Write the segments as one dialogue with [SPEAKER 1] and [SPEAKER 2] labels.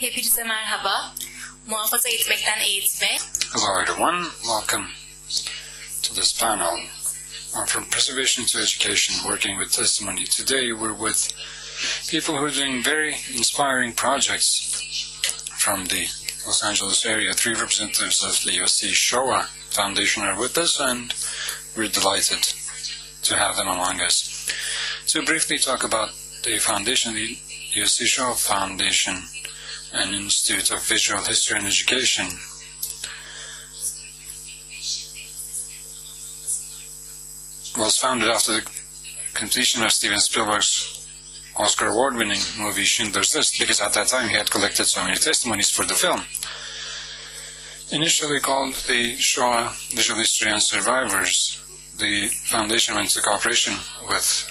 [SPEAKER 1] Hepinize merhaba. Muhafaza etmekten.
[SPEAKER 2] Hello, everyone. Welcome to this panel on From Preservation to Education, working with testimony. Today, we're with people who are doing very inspiring projects from the Los Angeles area. Three representatives of the USC Shoah Foundation are with us, and we're delighted to have them among us. To briefly talk about the foundation, the USC Shoah Foundation, an Institute of Visual History and Education, was founded after the completion of Steven Spielberg's Oscar award winning movie Schindler's List because at that time he had collected so many testimonies for the film. Initially called the Shoah Visual History and Survivors, the foundation went into cooperation with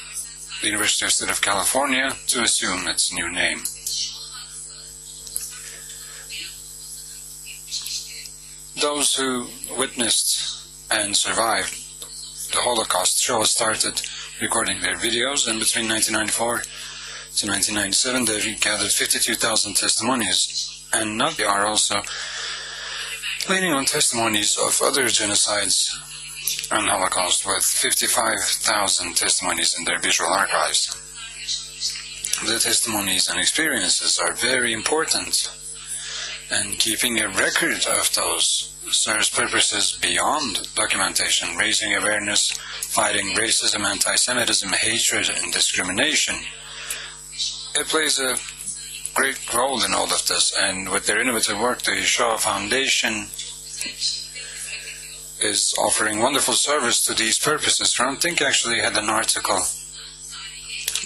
[SPEAKER 2] the University of State of California to assume its new name. Those who witnessed and survived the Holocaust Shoah started recording their videos, and between 1994 to 1997, they gathered 52,000 testimonies. And now they are also leaning on testimonies of other genocides and Holocaust with 55,000 testimonies in their visual archives. The testimonies and experiences are very important, and keeping a record of those serves purposes beyond documentation, raising awareness, fighting racism, anti Semitism, hatred, and discrimination. It plays a great role in all of this, and with their innovative work, the Shoah Foundation is offering wonderful service to these purposes. Hrant Dink actually had an article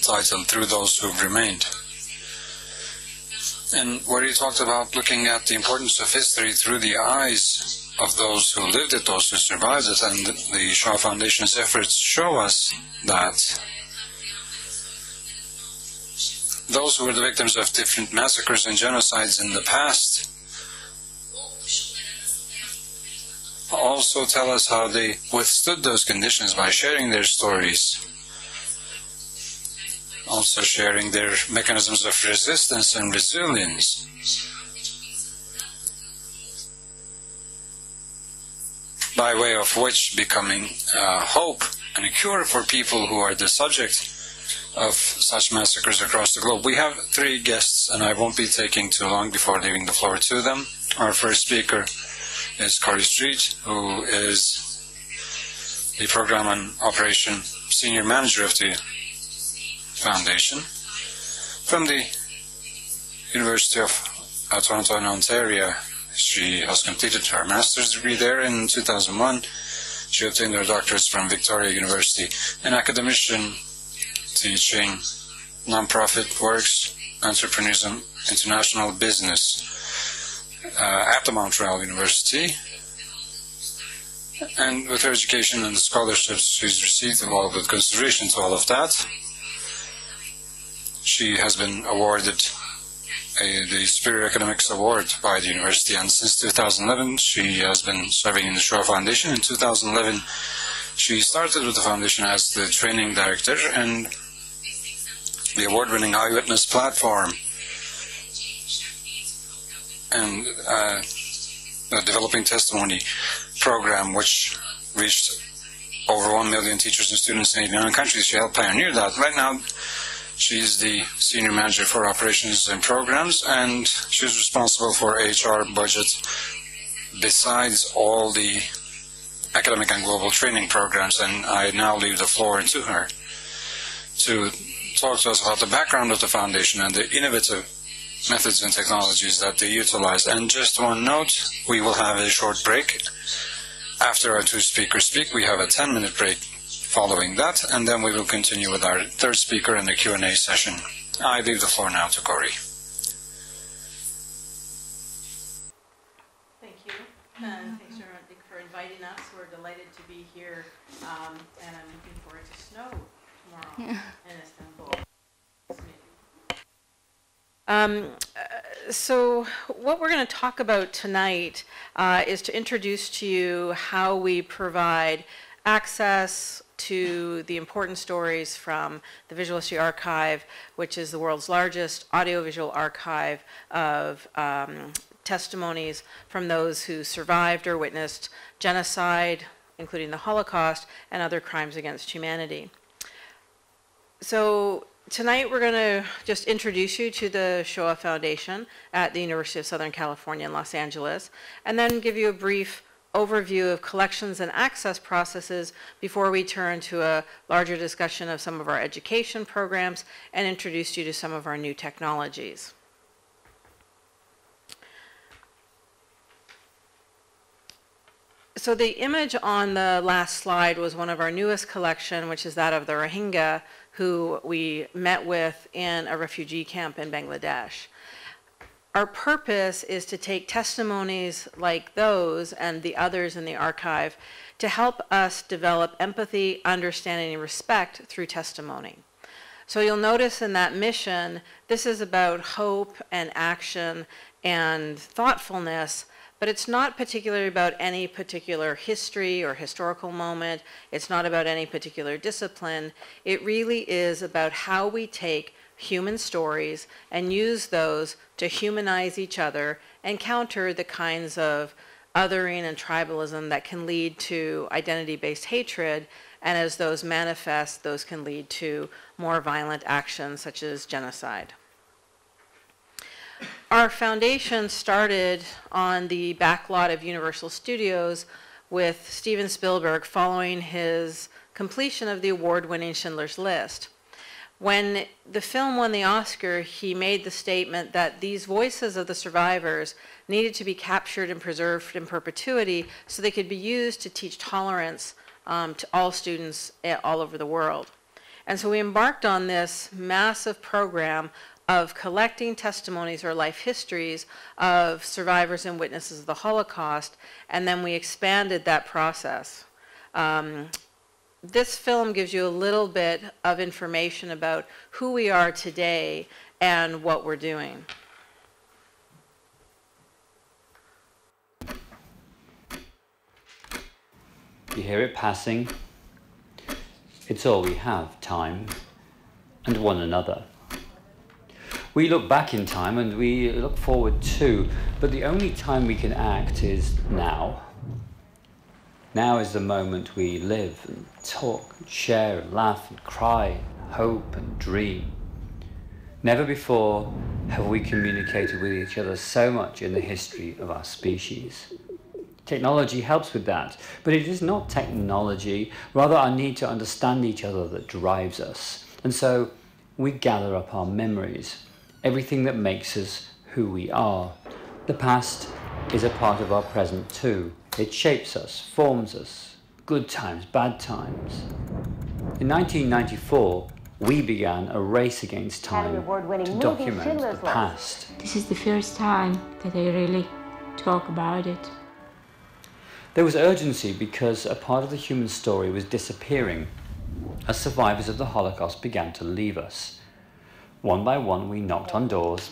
[SPEAKER 2] titled Through Those Who've Remained. And where he talked about looking at the importance of history through the eyes of those who lived it, those who survived it, and the Shoah Foundation's efforts show us that those who were the victims of different massacres and genocides in the past also tell us how they withstood those conditions by sharing their stories, also sharing their mechanisms of resistance and resilience. By way of which becoming uh, hope and a cure for people who are the subject of such massacres across the globe. We have three guests, and I won't be taking too long before leaving the floor to them. Our first speaker is Kori Street, who is the Program and Operation Senior Manager of the Foundation from the University of Toronto in Ontario. She has completed her master's degree there in 2001. She obtained her doctorate from Victoria University, an academician teaching nonprofit works, entrepreneurship, international business uh, at the Montreal University. And with her education and the scholarships she's received, along with consideration to all of that, she has been awarded a, the Superior Academics Award by the university. And since 2011, she has been serving in the Shoah Foundation. In 2011, she started with the foundation as the training director and the award-winning IWitness platform and uh, the Developing Testimony program, which reached over 1 million teachers and students in 89 countries. She helped pioneer that. Right now, she's the Senior Manager for Operations and Programs, and she's responsible for HR budget besides all the academic and global training programs. And I now leave the floor to her to talk to us about the background of the foundation and the innovative methods and technologies that they utilize. And just one note, we will have a short break. After our two speakers speak, we have a 10-minute break following that, and then we will continue with our third speaker in the Q&A session. I leave the floor now to Kori.
[SPEAKER 3] Thank you, and thanks for, for inviting us. We're delighted to be here, um, and I'm looking forward to snow tomorrow in Istanbul. Um, uh, so, what we're going to talk about tonight uh, is to introduce to you how we provide access, to the important stories from the Visual History Archive, which is the world's largest audiovisual archive of um, testimonies from those who survived or witnessed genocide, including the Holocaust, and other crimes against humanity. So tonight we're going to just introduce you to the Shoah Foundation at the University of Southern California in Los Angeles, and then give you a brief overview of collections and access processes before we turn to a larger discussion of some of our education programs and introduce you to some of our new technologies. So the image on the last slide was one of our newest collection, which is that of the Rohingya, who we met with in a refugee camp in Bangladesh. Our purpose is to take testimonies like those and the others in the archive to help us develop empathy, understanding, and respect through testimony. So you'll notice in that mission, this is about hope and action and thoughtfulness but it's not particularly about any particular history or historical moment. It's not about any particular discipline. It really is about how we take human stories and use those to humanize each other and counter the kinds of othering and tribalism that can lead to identity-based hatred and as those manifest, those can lead to more violent actions such as genocide. Our foundation started on the backlot of Universal Studios with Steven Spielberg following his completion of the award-winning Schindler's List. When the film won the Oscar, he made the statement that these voices of the survivors needed to be captured and preserved in perpetuity so they could be used to teach tolerance um, to all students eh, all over the world. And so we embarked on this massive program of collecting testimonies or life histories of survivors and witnesses of the Holocaust, and then we expanded that process. Um, this film gives you a little bit of information about who we are today and what we're doing.
[SPEAKER 4] You hear it passing. It's all we have, time, and one another. We look back in time and we look forward too, but the only time we can act is now. Now is the moment we live and talk and share and laugh and cry, and hope and dream. Never before have we communicated with each other so much in the history of our species. Technology helps with that, but it is not technology, rather our need to understand each other that drives us. And so we gather up our memories, everything that makes us who we are. The past is a part of our present too. It shapes us, forms us, good times, bad times. In 1994, we began a race against time to document the past.
[SPEAKER 5] This is the first time that I really talk about it.
[SPEAKER 4] There was urgency because a part of the human story was disappearing as survivors of the Holocaust began to leave us. One by one, we knocked on doors,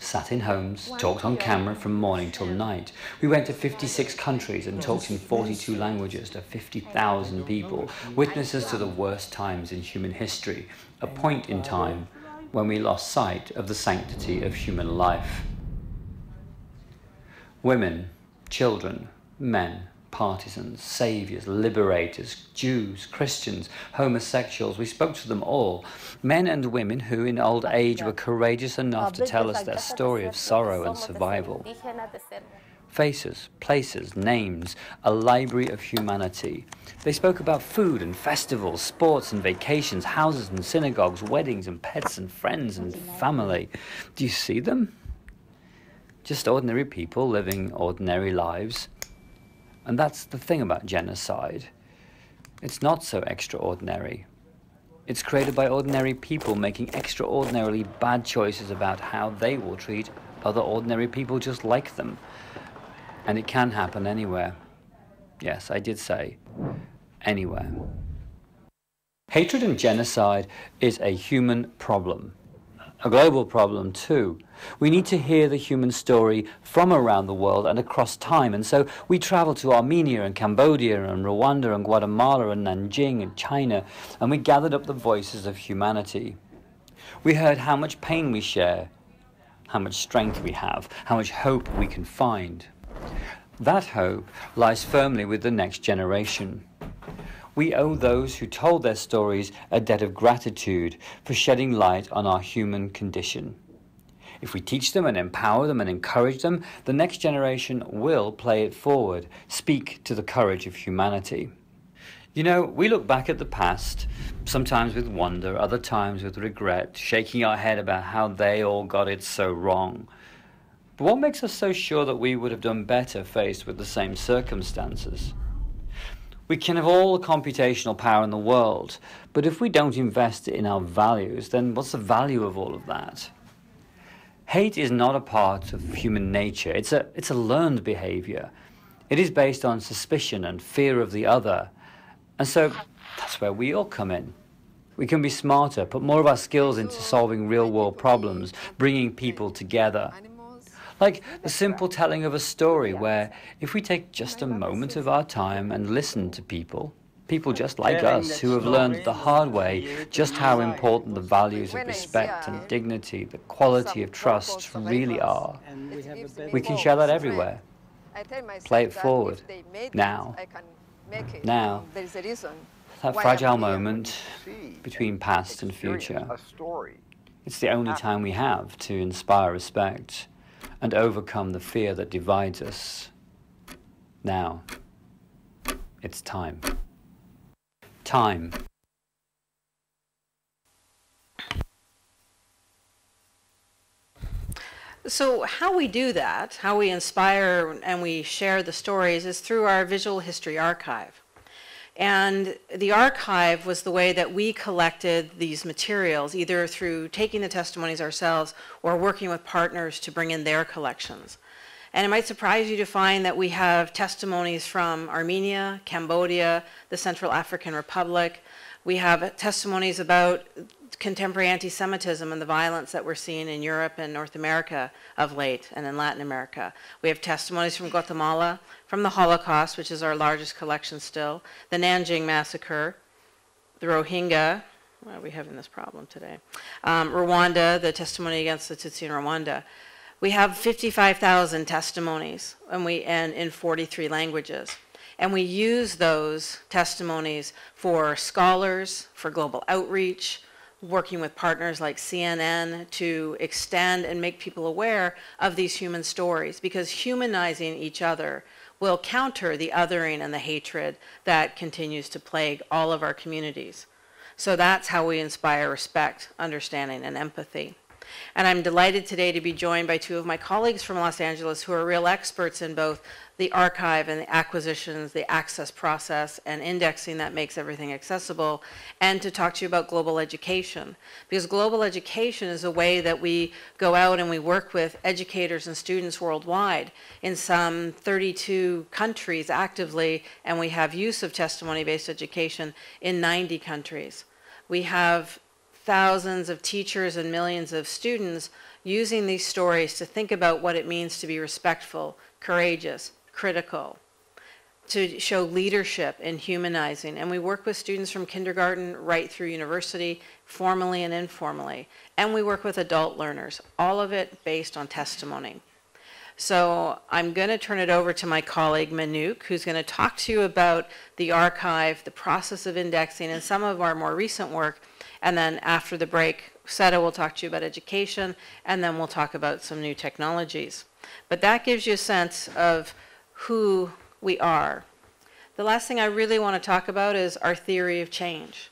[SPEAKER 4] sat in homes, talked on camera from morning till night. We went to 56 countries and talked in 42 languages to 50,000 people, witnesses to the worst times in human history, a point in time when we lost sight of the sanctity of human life. Women, children, men, partisans, saviors, liberators, Jews, Christians, homosexuals. We spoke to them all. Men and women who, in old age, were courageous enough to tell us their story of sorrow and survival. Faces, places, names, a library of humanity. They spoke about food and festivals, sports and vacations, houses and synagogues, weddings and pets and friends and family. Do you see them? Just ordinary people living ordinary lives and that's the thing about genocide. It's not so extraordinary. It's created by ordinary people making extraordinarily bad choices about how they will treat other ordinary people just like them. And it can happen anywhere. Yes, I did say anywhere. Hatred and genocide is a human problem a global problem too. We need to hear the human story from around the world and across time. And so we travel to Armenia and Cambodia and Rwanda and Guatemala and Nanjing and China, and we gathered up the voices of humanity. We heard how much pain we share, how much strength we have, how much hope we can find. That hope lies firmly with the next generation. We owe those who told their stories a debt of gratitude for shedding light on our human condition. If we teach them and empower them and encourage them, the next generation will play it forward, speak to the courage of humanity. You know, we look back at the past, sometimes with wonder, other times with regret, shaking our head about how they all got it so wrong. But what makes us so sure that we would have done better faced with the same circumstances? We can have all the computational power in the world, but if we don't invest in our values, then what's the value of all of that? Hate is not a part of human nature. It's a, it's a learned behavior. It is based on suspicion and fear of the other. And so that's where we all come in. We can be smarter, put more of our skills into solving real world problems, bringing people together. Like the simple telling of a story where if we take just a moment of our time and listen to people, people just like us who have learned the hard way just how important the values of respect and dignity, the quality of trust really are. We can share that everywhere. Play it forward. Now. Now. That fragile moment between past and future. It's the only time we have to inspire respect and overcome the fear that divides us. Now, it's time. Time.
[SPEAKER 3] So, how we do that, how we inspire and we share the stories, is through our visual history archive. And the archive was the way that we collected these materials, either through taking the testimonies ourselves or working with partners to bring in their collections. And it might surprise you to find that we have testimonies from Armenia, Cambodia, the Central African Republic. We have testimonies about contemporary anti-Semitism and the violence that we're seeing in Europe and North America of late and in Latin America. We have testimonies from Guatemala, from the Holocaust, which is our largest collection still, the Nanjing massacre, the Rohingya, why are we having this problem today? Um, Rwanda, the testimony against the Tutsi in Rwanda. We have 55,000 testimonies and we and in 43 languages. And we use those testimonies for scholars, for global outreach, working with partners like CNN to extend and make people aware of these human stories because humanizing each other will counter the othering and the hatred that continues to plague all of our communities. So that's how we inspire respect, understanding, and empathy. And I'm delighted today to be joined by two of my colleagues from Los Angeles who are real experts in both the archive and the acquisitions, the access process, and indexing that makes everything accessible, and to talk to you about global education. Because global education is a way that we go out and we work with educators and students worldwide in some 32 countries actively, and we have use of testimony-based education in 90 countries. We have thousands of teachers and millions of students using these stories to think about what it means to be respectful, courageous, critical, to show leadership and humanizing. And we work with students from kindergarten right through university, formally and informally. And we work with adult learners, all of it based on testimony. So I'm going to turn it over to my colleague Manouk, who's going to talk to you about the archive, the process of indexing, and some of our more recent work. And then after the break, Seta will talk to you about education, and then we'll talk about some new technologies. But that gives you a sense of who we are. The last thing I really want to talk about is our theory of change.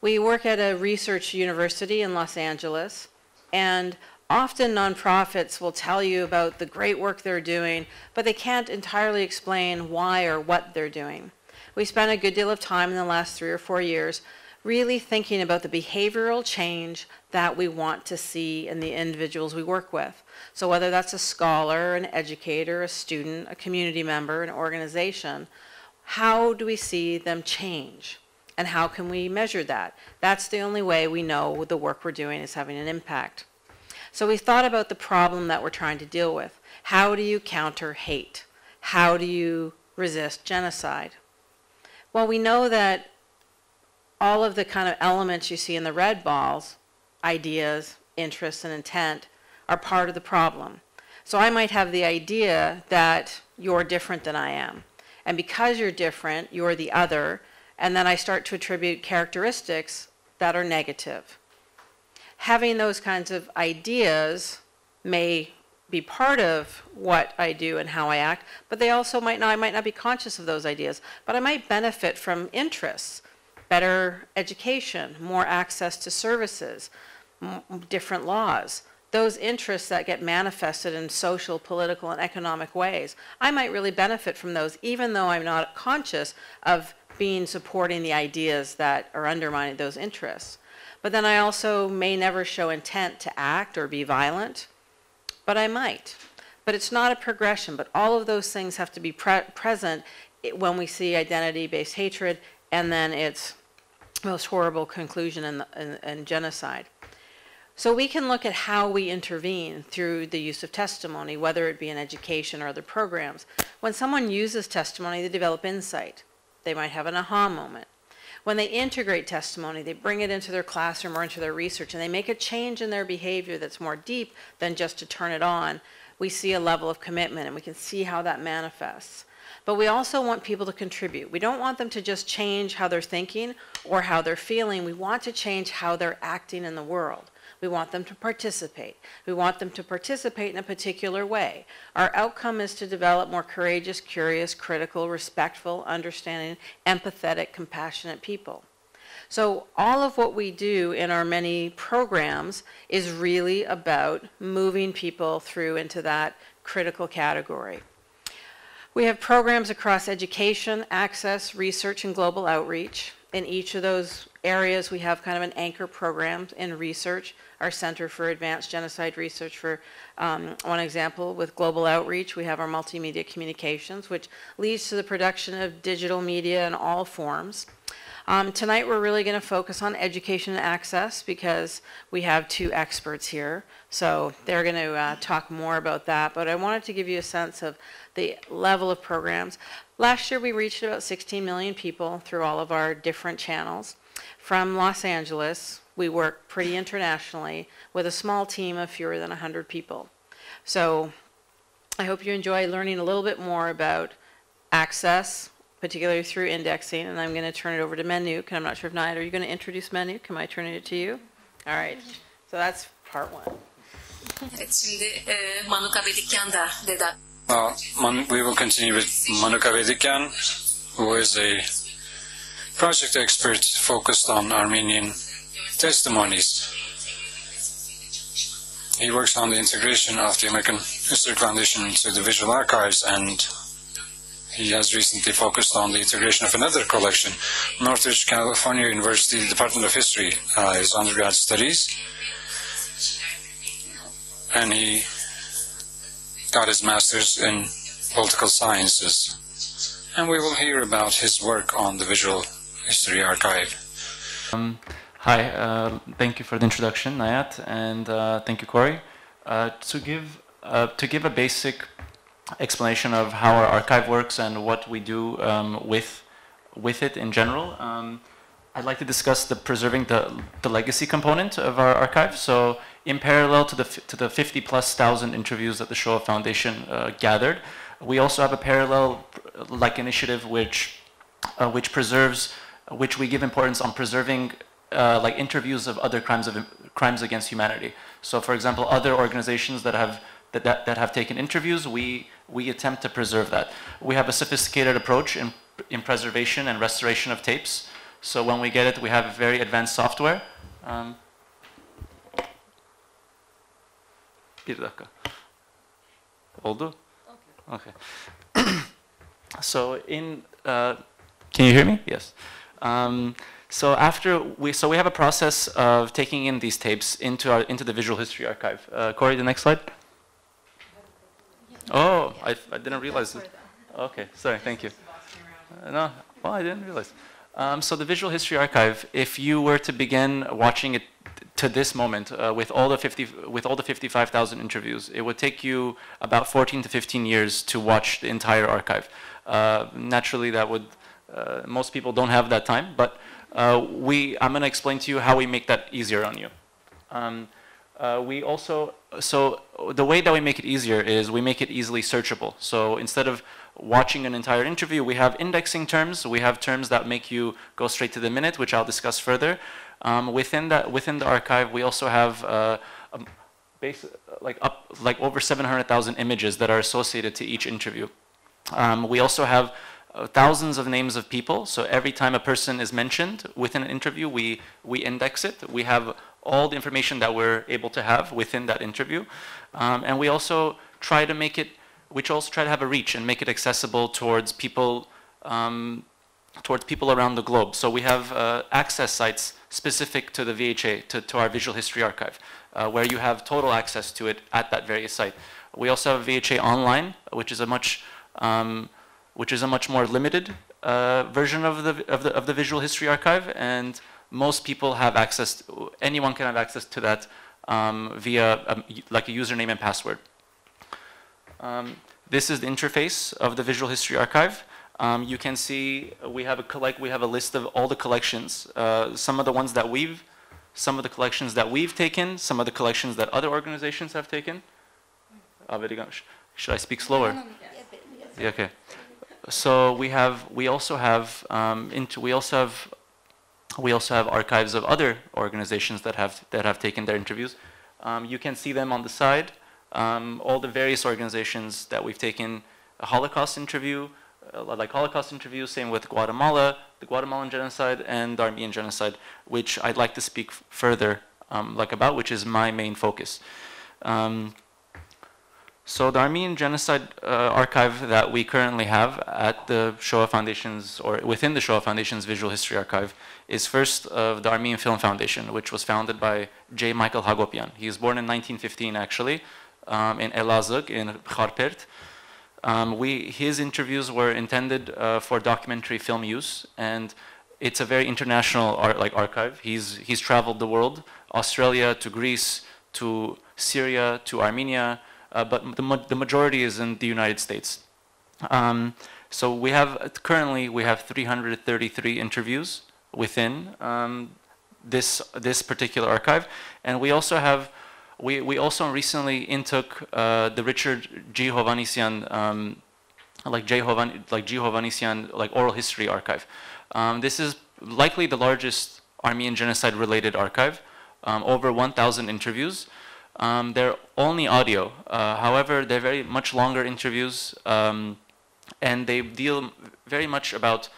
[SPEAKER 3] We work at a research university in Los Angeles, and often nonprofits will tell you about the great work they're doing, but they can't entirely explain why or what they're doing. We spent a good deal of time in the last three or four years really thinking about the behavioral change that we want to see in the individuals we work with. So whether that's a scholar, an educator, a student, a community member, an organization, how do we see them change? And how can we measure that? That's the only way we know the work we're doing is having an impact. So we thought about the problem that we're trying to deal with. How do you counter hate? How do you resist genocide? Well, we know that all of the kind of elements you see in the red balls, ideas, interests, and intent, are part of the problem. So I might have the idea that you're different than I am. And because you're different, you're the other, and then I start to attribute characteristics that are negative. Having those kinds of ideas may be part of what I do and how I act, but they also might not, I might not be conscious of those ideas, but I might benefit from interests, better education, more access to services, different laws. Those interests that get manifested in social, political, and economic ways, I might really benefit from those, even though I'm not conscious of being supporting the ideas that are undermining those interests. But then I also may never show intent to act or be violent but I might. But it's not a progression, but all of those things have to be pre present eh, when we see identity-based hatred and then its most horrible conclusion in, in, in genocide. So we can look at how we intervene through the use of testimony, whether it be in education or other programs. When someone uses testimony, they develop insight. They might have an aha moment. When they integrate testimony, they bring it into their classroom or into their research, and they make a change in their behavior that's more deep than just to turn it on. We see a level of commitment, and we can see how that manifests. But we also want people to contribute. We don't want them to just change how they're thinking or how they're feeling. We want to change how they're acting in the world. We want them to participate. We want them to participate in a particular way. Our outcome is to develop more courageous, curious, critical, respectful, understanding, empathetic, compassionate people. So all of what we do in our many programs is really about moving people through into that critical category. We have programs across education, access, research, and global outreach. In each of those areas, we have kind of an anchor program in research our Center for Advanced Genocide Research for um, one example. With global outreach, we have our multimedia communications, which leads to the production of digital media in all forms. Um, tonight we're really going to focus on education and access because we have two experts here. So they're going to uh, talk more about that. But I wanted to give you a sense of the level of programs. Last year we reached about 16 million people through all of our different channels. From Los Angeles, we work pretty internationally with a small team of fewer than 100 people. So I hope you enjoy learning a little bit more about access, particularly through indexing, and I'm going to turn it over to Manuk, and I'm not sure if Nayat, are you going to introduce Manuk? Am I turning it to you? All right, so that's part one.
[SPEAKER 1] Evet, şimdi e, Manuka Bedikyan da Deda.
[SPEAKER 2] Well, Man- we will continue with Manuka Vedikyan, who is a project expert focused on Armenian testimonies. He works on the integration of the American History Foundation into the visual archives and he has recently focused on the integration of another collection, Northridge, California University Department of History, uh, his undergrad studies. And he got his master's in political sciences. And we will hear about his work on the Visual History Archive.
[SPEAKER 6] Um, hi, uh, thank you for the introduction, Nayat, and uh, thank you, Kori. Uh, to give uh, to give a basic explanation of how our archive works and what we do um, with with it in general, um, I'd like to discuss the preserving the the legacy component of our archive. So, in parallel to the to the 50 plus thousand interviews that the Shoah Foundation uh, gathered, we also have a parallel like initiative which uh, which preserves which we give importance on preserving uh, like interviews of other crimes of crimes against humanity. So, for example, other organizations that have that, that, that have taken interviews, we we attempt to preserve that. We have a sophisticated approach in in preservation and restoration of tapes. So when we get it, we have very advanced software. Um, bir dakika. Oldu? Okay. so in, uh, can you hear me? Yes. Um, so after we, so we have a process of taking in these tapes into our into the visual history archive. Uh, Kori, the next slide. Oh, I, I didn't realize it. Okay, sorry, thank you. No, well, I didn't realize. Um, so the Visual History Archive, if you were to begin watching it to this moment uh, with all the 50 with all the 55,000 interviews, it would take you about 14 to 15 years to watch the entire archive. Uh, naturally, that would uh, most people don't have that time, but uh, we I'm going to explain to you how we make that easier on you. Um, uh, we also so the way that we make it easier is we make it easily searchable. So instead of watching an entire interview, we have indexing terms. We have terms that make you go straight to the minute, which I'll discuss further. Um, within that, within the archive, we also have uh, um, base, like up, like over 700,000 images that are associated to each interview. Um, we also have uh, thousands of names of people. So every time a person is mentioned within an interview, we we index it. We have all the information that we're able to have within that interview, um, and we also try to make it which also try to have a reach and make it accessible towards people um, towards people around the globe. So we have uh, access sites specific to the VHA, to, to our visual history archive, uh, where you have total access to it at that various site. We also have VHA online, which is a much um, which is a much more limited uh, version of the, of the of the visual history archive, and most people have access. To, anyone can have access to that um, via a, like a username and password. Um, this is the interface of the Visual History Archive. Um, you can see we have a collect we have a list of all the collections. Uh, some of the ones that we've, some of the collections that we've taken, some of the collections that other organizations have taken. Should I speak slower? Yeah, okay. So we have we also have um, into we also have we also have archives of other organizations that have that have taken their interviews. Um, you can see them on the side um, all the various organizations that we've taken a Holocaust interview, uh, like Holocaust interview, same with Guatemala, the Guatemalan genocide, and the Armenian genocide, which I'd like to speak further um, like about, which is my main focus. Um, so the Armenian Genocide uh, Archive that we currently have at the Shoah Foundation's, or within the Shoah Foundation's Visual History Archive, is first of the Armenian Film Foundation, which was founded by J. Michael Hagopian. He was born in 1915, actually, um, in Elazığ, in Kharpert. Um, we, his interviews were intended uh, for documentary film use, and it's a very international art, like archive. He's, he's traveled the world, Australia to Greece to Syria to Armenia, uh, but the, ma the majority is in the United States. Um, so we have, currently we have 333 interviews within um, this, this particular archive, and we also have we, we also recently intook uh, the Richard G. Um, like J. Like G. Like oral history archive. Um, this is likely the largest Armenian genocide related archive, um, over 1,000 interviews. Um, they're only audio. Uh, however, they're very much longer interviews, um, and they deal very much about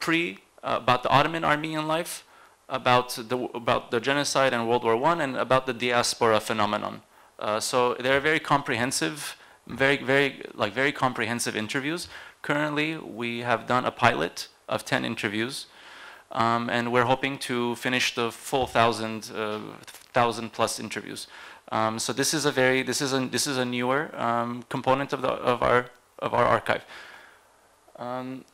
[SPEAKER 6] pre, uh, about the Ottoman Armenian life, about the, about the genocide and World War I and about the diaspora phenomenon. Uh, so they're very comprehensive, very, very, like very comprehensive interviews. Currently, we have done a pilot of 10 interviews, um, and we're hoping to finish the full thousand, uh, thousand plus interviews. Um, so this is a very, this is a, this is a newer um, component of, the, of, our, of our archive. Um,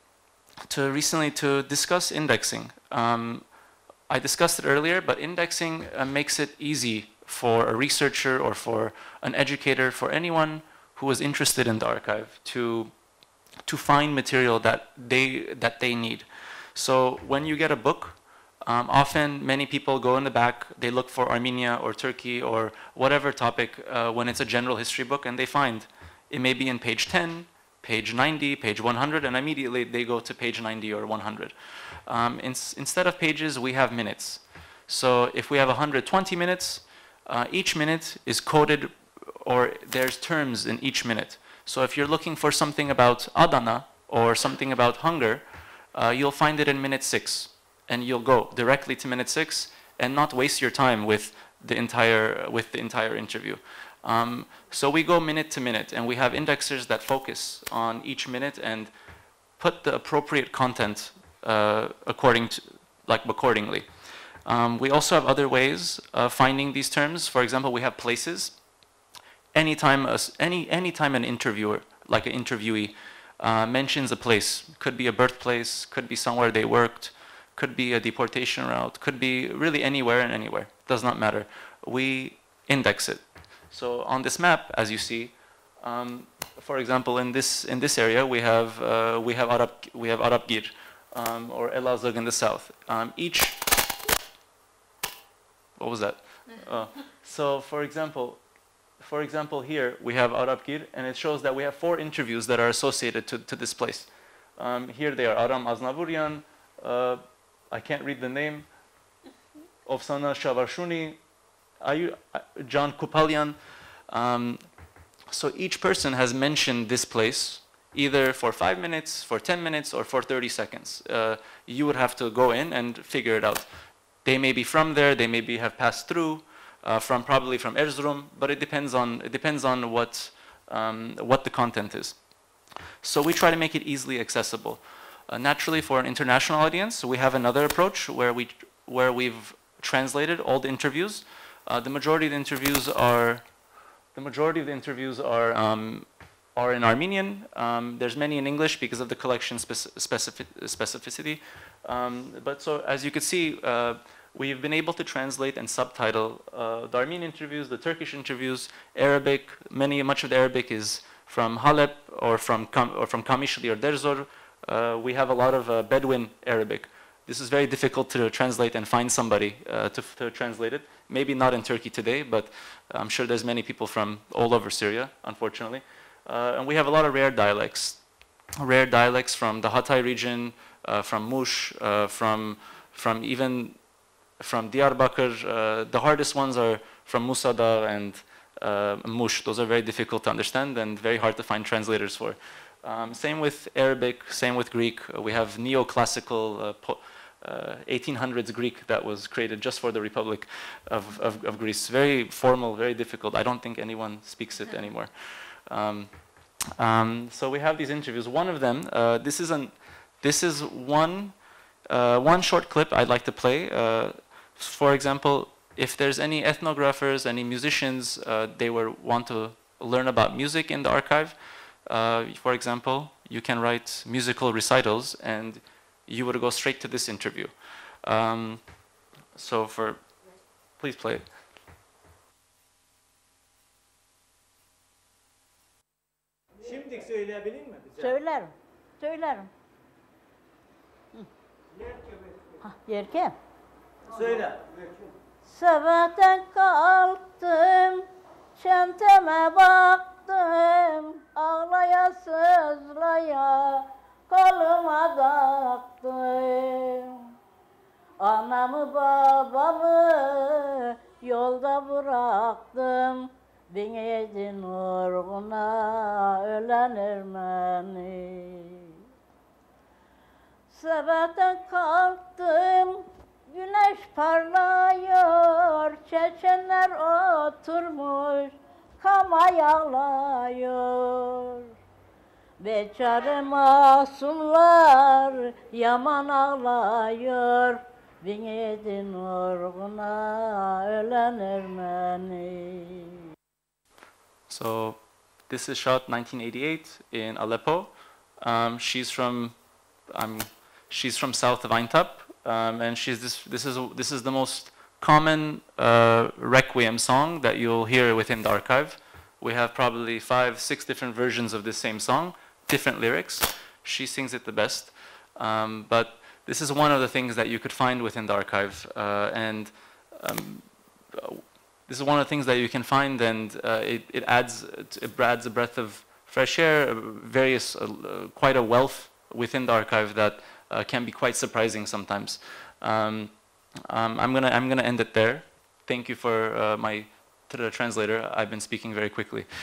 [SPEAKER 6] to recently, to discuss indexing, um, I discussed it earlier, but indexing uh, makes it easy for a researcher or for an educator, for anyone who is interested in the archive to, to find material that they, that they need. So when you get a book, um, often many people go in the back, they look for Armenia or Turkey or whatever topic uh, when it's a general history book and they find it may be in page 10, page 90, page 100, and immediately they go to page 90 or 100. Um, in, instead of pages, we have minutes. So if we have 120 minutes, uh, each minute is coded or there's terms in each minute. So if you're looking for something about Adana or something about hunger, uh, you'll find it in minute six. And you'll go directly to minute six and not waste your time with the entire, with the entire interview. Um, so we go minute to minute and we have indexers that focus on each minute and put the appropriate content uh, according to, like accordingly. Um, we also have other ways of finding these terms. For example, we have places. Anytime, a, any, anytime an interviewer, like an interviewee, uh, mentions a place, could be a birthplace, could be somewhere they worked, could be a deportation route, could be really anywhere and anywhere. Does not matter. We index it. So on this map, as you see, um, for example, in this in this area, we have uh, we have Arab we have Arabgir um, or Elazığ in the south. Um, each what was that? Uh, so, for example, for example, here we have Arabgir, and it shows that we have four interviews that are associated to, to this place. Um, here they are Aram Aznavurian, uh, I can't read the name, Ofsana Shavarshuni, Ayu, uh, John Kupalian. Um, so each person has mentioned this place either for five minutes, for 10 minutes, or for 30 seconds. Uh, you would have to go in and figure it out. They may be from there, they may be have passed through, uh, from probably from Erzurum, but it depends on, it depends on what, um, what the content is. So we try to make it easily accessible. Uh, naturally, for an international audience, we have another approach where, we, where we've translated all the interviews. Uh, the majority of the interviews are, the majority of the interviews are, um, are in Armenian. Um, there's many in English because of the collection specific, specificity. Um, but so, as you can see, uh, we've been able to translate and subtitle uh, the Armenian interviews, the Turkish interviews, Arabic. Many, much of the Arabic is from Halep or from or from Kamishli or Derzor. Uh, we have a lot of uh, Bedouin Arabic. This is very difficult to translate and find somebody uh, to, to, translate it. Maybe not in Turkey today, but I'm sure there's many people from all over Syria, unfortunately. And we have a lot of rare dialects, rare dialects from the Hatay region, from Mush, from from even from Diyarbakir. Uh, the hardest ones are from Musada and uh, Mush. Those are very difficult to understand and very hard to find translators for. Um, same with Arabic, same with Greek. Uh, we have neoclassical uh, 1800s Greek that was created just for the Republic of, of, of, Greece. Very formal, very difficult. I don't think anyone speaks it anymore. Um, um, so we have these interviews. One of them, uh, this is an, this is one, uh, one short clip I'd like to play. Uh, for example, if there's any ethnographers, any musicians, uh, they were want to learn about music in the archive, uh, for example, you can write musical recitals and you would go straight to this interview. Um, so for, please play it.
[SPEAKER 7] Şimdi söyleyebilir mi bize?
[SPEAKER 8] Söylerim. Söylerim. Ha, yerken.
[SPEAKER 7] Söyle.
[SPEAKER 8] Sabahtan kalktım, çenteme baktım, ağlaya sızlaya koluma taktım. Anamı babamı yolda bıraktım, Binedin uğruna ölen Ermeni. Sabahtan kalktım, Güneş parlıyor, çeçenler oturmuş, Beçare masumlar yaman ağlıyor, bin ölen Ermeni.
[SPEAKER 6] So, this is shot 1988 in Aleppo. Um, she's from, um, she's from south of Aintab, um, and she's this, this, is, this is the most common uh, requiem song that you'll hear within the archive. We have probably five, six different versions of this same song, different lyrics. She sings it the best. Um, but this is one of the things that you could find within the archive. Uh, and um, this is one of the things that you can find, and uh, it, it, adds, it adds a breath of fresh air, various, uh, quite a wealth within the archive that uh, can be quite surprising sometimes. Um, um, I'm gonna I'm gonna end it there. Thank you for uh, my the translator. I've been speaking very quickly.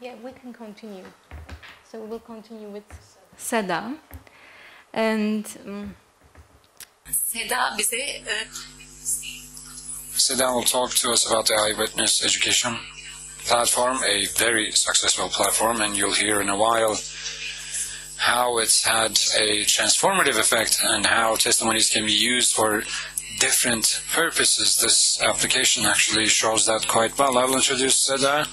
[SPEAKER 5] Yeah, we can continue. So we'll continue with Seda. And um,
[SPEAKER 1] Seda bize e,
[SPEAKER 2] Sedan will talk to us about the IWitness education platform, a very successful platform, and you'll hear in a while how it's had a transformative effect and how testimonies can be used for different purposes. This application actually shows that quite well. I will introduce Seda.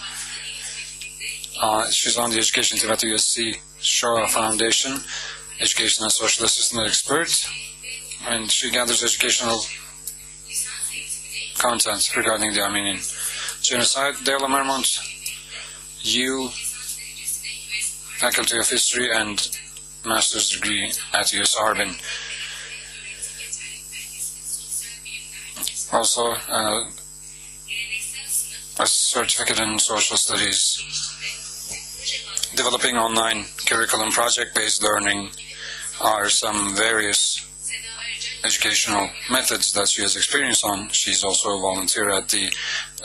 [SPEAKER 2] Uh, she's on the Education team the USC Shoah Foundation, education and social Assistance expert, and she gathers educational content regarding the Armenian genocide. Mermont, you, Faculty of History and Master's degree at US Arvin. Also, uh, a certificate in social studies, developing online curriculum, project-based learning are some various educational methods that she has experience on. She's also a volunteer at the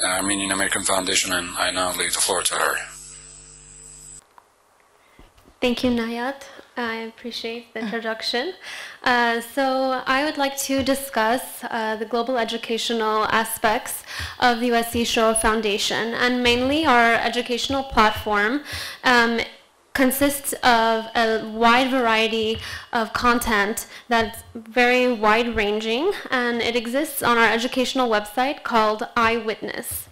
[SPEAKER 2] Armenian American Foundation, and I now leave the floor to her.
[SPEAKER 9] Thank you, Nayat. I appreciate the introduction. Uh, so I would like to discuss uh, the global educational aspects of the USC Shoah Foundation, and mainly our educational platform um, consists of a wide variety of content that's very wide-ranging, and it exists on our educational website called IWitness.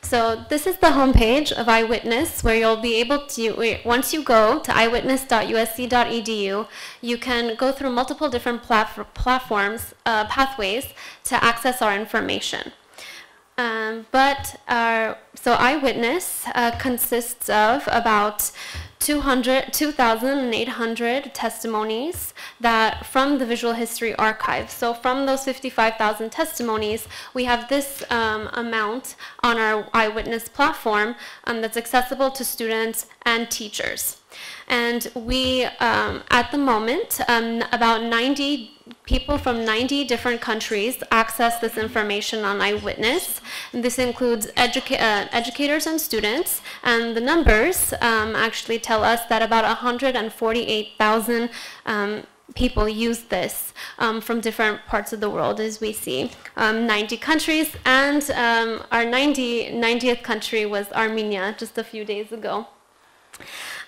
[SPEAKER 9] So this is the homepage of IWitness, where you'll be able to, once you go to iwitness.usc.edu, you can go through multiple different plat platforms, uh, pathways to access our information. Um, but our, so IWitness uh, consists of about 200, 2,800 testimonies that from the Visual History Archive. So from those 55,000 testimonies, we have this um, amount on our IWitness platform um, that's accessible to students and teachers. And we, um, at the moment, um, about 90 people from 90 different countries access this information on IWitness. And this includes educa uh, educators and students. And the numbers um, actually tell us that about 148,000 um, people use this um, from different parts of the world, as we see. Um, 90 countries, and um, our 90, 90th country was Armenia just a few days ago.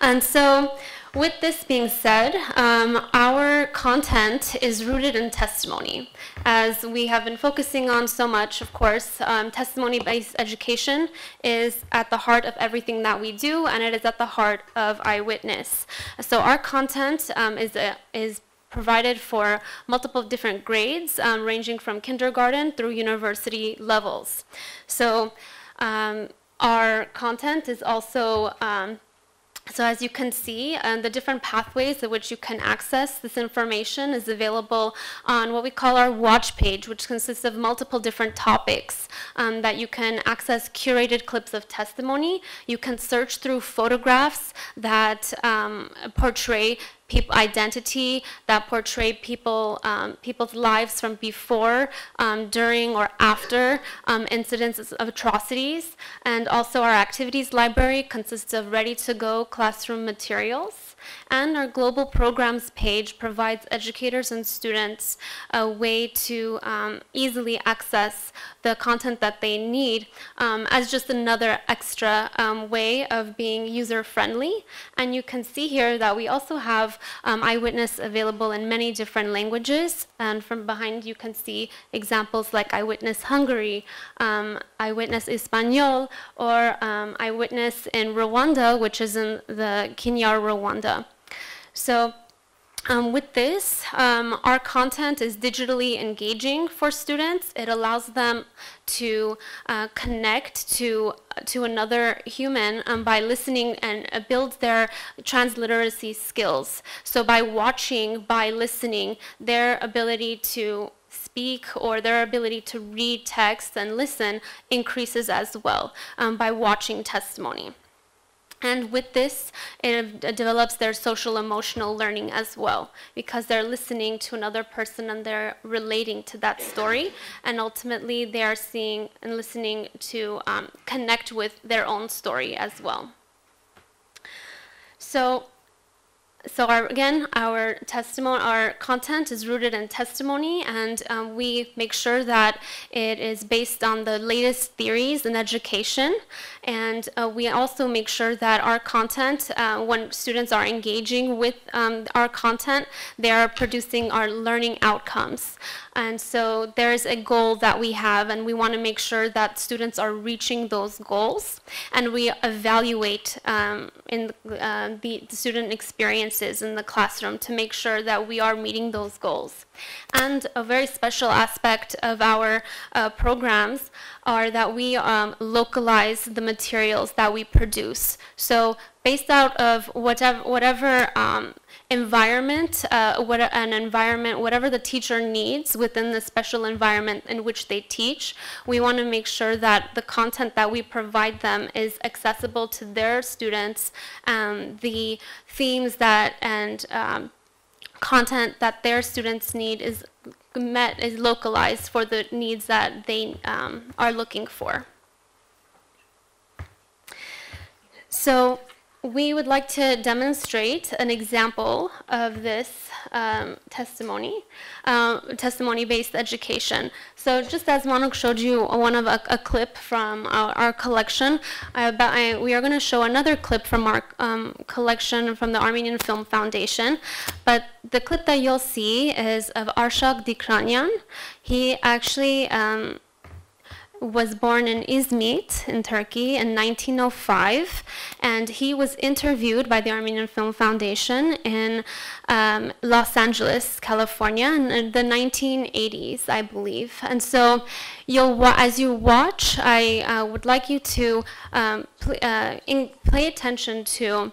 [SPEAKER 9] And so, with this being said, um, our content is rooted in testimony. As we have been focusing on so much, of course, um, testimony-based education is at the heart of everything that we do, and it is at the heart of IWitness. So our content um, is, a, is provided for multiple different grades, um, ranging from kindergarten through university levels. So um, our content is also um, so as you can see, uh, the different pathways in which you can access this information is available on what we call our watch page, which consists of multiple different topics um, that you can access curated clips of testimony. You can search through photographs that um, portray identity that portray people um, people's lives from before, um, during, or after um, incidents of atrocities. And also our activities library consists of ready-to-go classroom materials. And our global programs page provides educators and students a way to um, easily access the content that they need um, as just another extra um, way of being user-friendly. And you can see here that we also have um, IWitness available in many different languages. And from behind you can see examples like IWitness Hungary, um, IWitness Espanol, or IWitness in Rwanda, which is in the Kinyarwanda. So um, with this, um, our content is digitally engaging for students. It allows them to uh, connect to to another human um, by listening and uh, build their transliteracy skills. So by watching, by listening, their ability to speak or their ability to read text and listen increases as well um, by watching testimony. And with this, it develops their social emotional learning as well, because they're listening to another person and they're relating to that story. And ultimately, they are seeing and listening to um, connect with their own story as well. So so our, again, our testimony, our content is rooted in testimony, and um, we make sure that it is based on the latest theories in education. And uh, we also make sure that our content, uh, when students are engaging with um, our content, they are producing our learning outcomes. And so there's a goal that we have, and we want to make sure that students are reaching those goals. And we evaluate um, in the, uh, the, the student experiences in the classroom to make sure that we are meeting those goals. And a very special aspect of our uh, programs are that we um, localize the materials that we produce. So based out of whatever, whatever um, environment, uh, what an environment, whatever the teacher needs within the special environment in which they teach, we want to make sure that the content that we provide them is accessible to their students, um, the themes that and um, content that their students need is met is localized for the needs that they um, are looking for. So we would like to demonstrate an example of this um, testimony, uh, testimony-based education. So just as Manuk showed you one of a, a clip from our, our collection, I, I, we are going to show another clip from our um, collection from the Armenian Film Foundation. But the clip that you'll see is of Arshak Dikranyan. He actually um, was born in Izmit in Turkey in 1905, and he was interviewed by the Armenian Film Foundation in um, Los Angeles, California, in the 1980s, I believe. And so, you'll as you watch, I uh, would like you to um, pl uh, pay attention to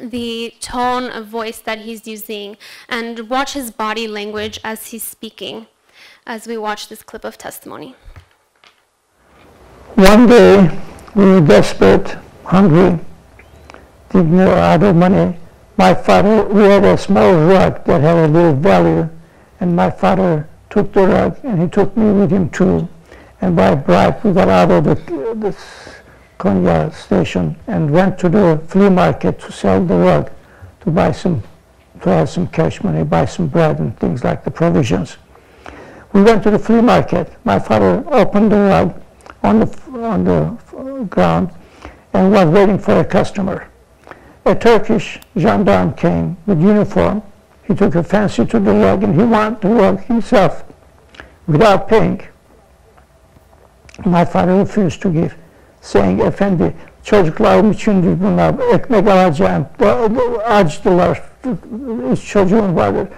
[SPEAKER 9] the tone of voice that he's using and watch his body language as he's speaking as we watch this clip of testimony.
[SPEAKER 10] One day, we were desperate, hungry, didn't have of money. My father, we had a small rug that had a little value, and my father took the rug, and he took me with him too. And by bribe, we got out of the, the Konya station and went to the flea market to sell the rug, to buy some, to have some cash money, buy some bread and things like the provisions. We went to the flea market. My father opened the rug, on the, on the uh, ground and was waiting for a customer. A Turkish gendarme came with uniform. He took a fancy to the rug and he wanted to rug himself without paying. My father refused to give, saying, Efendi, çocuklarım içindir bunlar, ekmek alacağım, acıdılar, hiç çocuğum vardır.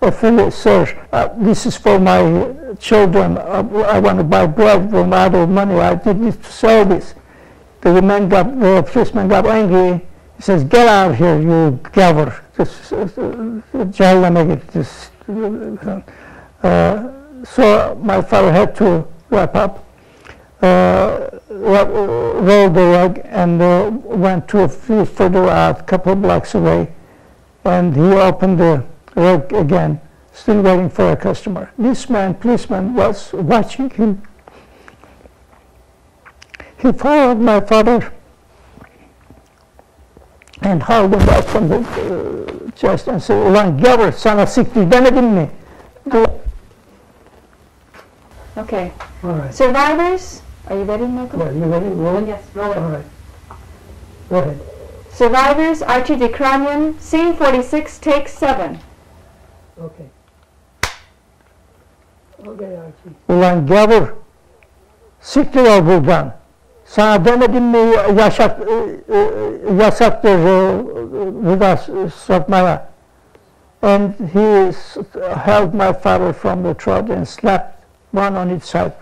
[SPEAKER 10] Efendi, sir, uh, this is for my children, uh, I want to buy bread from out of money, I did need to sell this. The man got, the policeman got angry, he says, get out of here, you gavur. Cehenneme git. This, uh, so my father had to wrap up, uh, roll the rug, and uh, went to a few further out, a couple of blocks away, and he opened the again still waiting for a customer. This man, policeman, was watching him. He followed my father and hauled him back from the uh, chest and said, Ulan gavur sana siktir demedim mi?
[SPEAKER 11] Okay.
[SPEAKER 10] All right.
[SPEAKER 11] Survivors, are you ready, Michael?
[SPEAKER 10] Well, you ready? Roll?
[SPEAKER 11] Yes, roll it.
[SPEAKER 10] All right. Go ahead.
[SPEAKER 11] Survivors, Archie Dikranian, scene 46, take 7.
[SPEAKER 10] Okay. Okay Archie. Ulan gavur, siktir ol buradan. Sana demedim mi yaşak, yasaktır burada satmaya. And he held my father from the throat and slapped one on each side,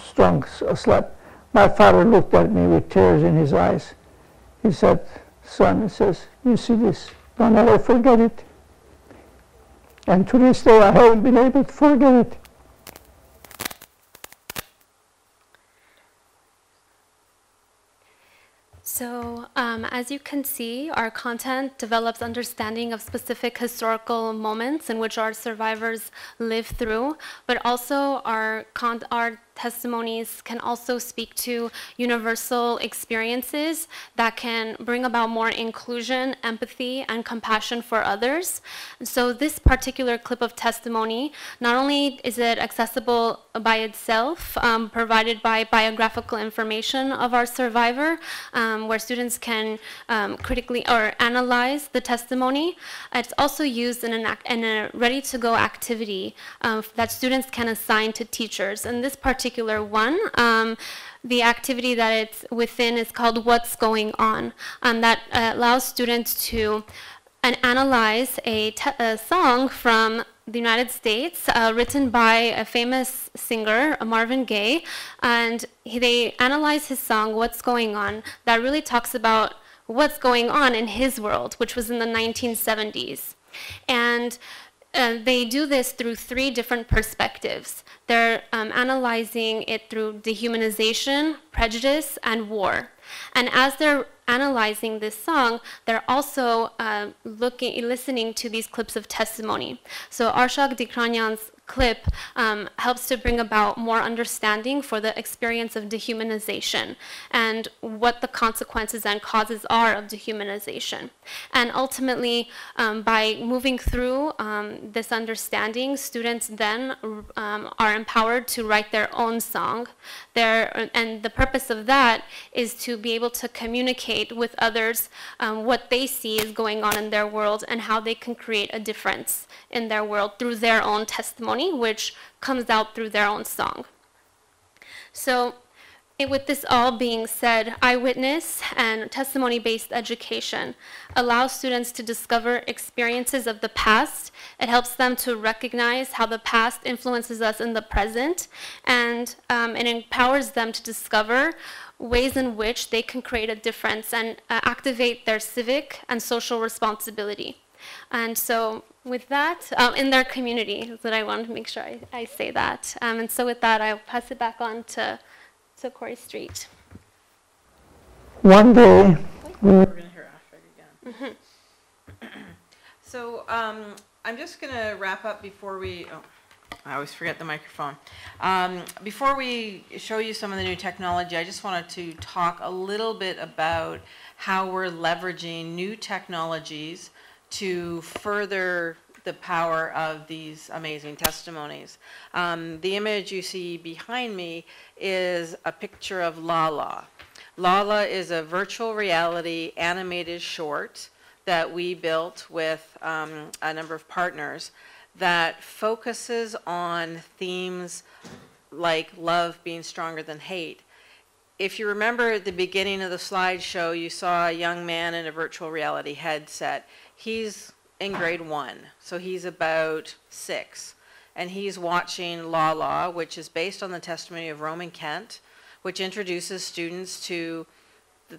[SPEAKER 10] strong slap. My father looked at me with tears in his eyes. He said, son, he says, you see this, don't ever forget it. And to this day, I haven't been able to forget it.
[SPEAKER 9] So, um, as you can see, our content develops understanding of specific historical moments in which our survivors lived through, but also our, our testimonies can also speak to universal experiences that can bring about more inclusion, empathy, and compassion for others. So, this particular clip of testimony, not only is it accessible by itself, um, provided by biographical information of our survivor, um, where students can um, critically or analyze the testimony, it's also used in, an in a ready to go activity um, that students can assign to teachers. And this particular one, um, the activity that it's within is called What's Going On. Um, that uh, allows students to and analyze a, a song from the United States uh, written by a famous singer, Marvin Gaye. And he, they analyze his song, What's Going On, that really talks about what's going on in his world, which was in the 1970s. And uh, they do this through three different perspectives. They're um, analyzing it through dehumanization, prejudice, and war. And as they're analyzing this song, they're also uh, looking, listening to these clips of testimony. So Arshak Dikranyan's clip um, helps to bring about more understanding for the experience of dehumanization and what the consequences and causes are of dehumanization. And ultimately, um, by moving through um, this understanding, students then um, are empowered to write their own song. Their, and the purpose of that is to be able to communicate with others um, what they see is going on in their world and how they can create a difference in their world through their own testimony, which comes out through their own song. So, it, with this all being said, IWitness and testimony based education allows students to discover experiences of the past. It helps them to recognize how the past influences us in the present, and um, it empowers them to discover ways in which they can create a difference and uh, activate their civic and social responsibility. And so, with that, um, in their community, that I want to make sure I, I say that. Um, and so, with that, I'll pass it back on to, to Kori Street.
[SPEAKER 10] One day, we
[SPEAKER 3] We're going to hear Ashford again. So um, I'm just going to wrap up before we, oh, I always forget the microphone. Um, Before we show you some of the new technology, I just wanted to talk a little bit about how we're leveraging new technologies to further the power of these amazing testimonies. Um, The image you see behind me is a picture of Lala. Lala is a virtual reality animated short that we built with um, a number of partners that focuses on themes like love being stronger than hate. If you remember at the beginning of the slideshow, you saw a young man in a virtual reality headset. He's in grade one, so he's about six. And he's watching Lala, which is based on the testimony of Roman Kent, which introduces students to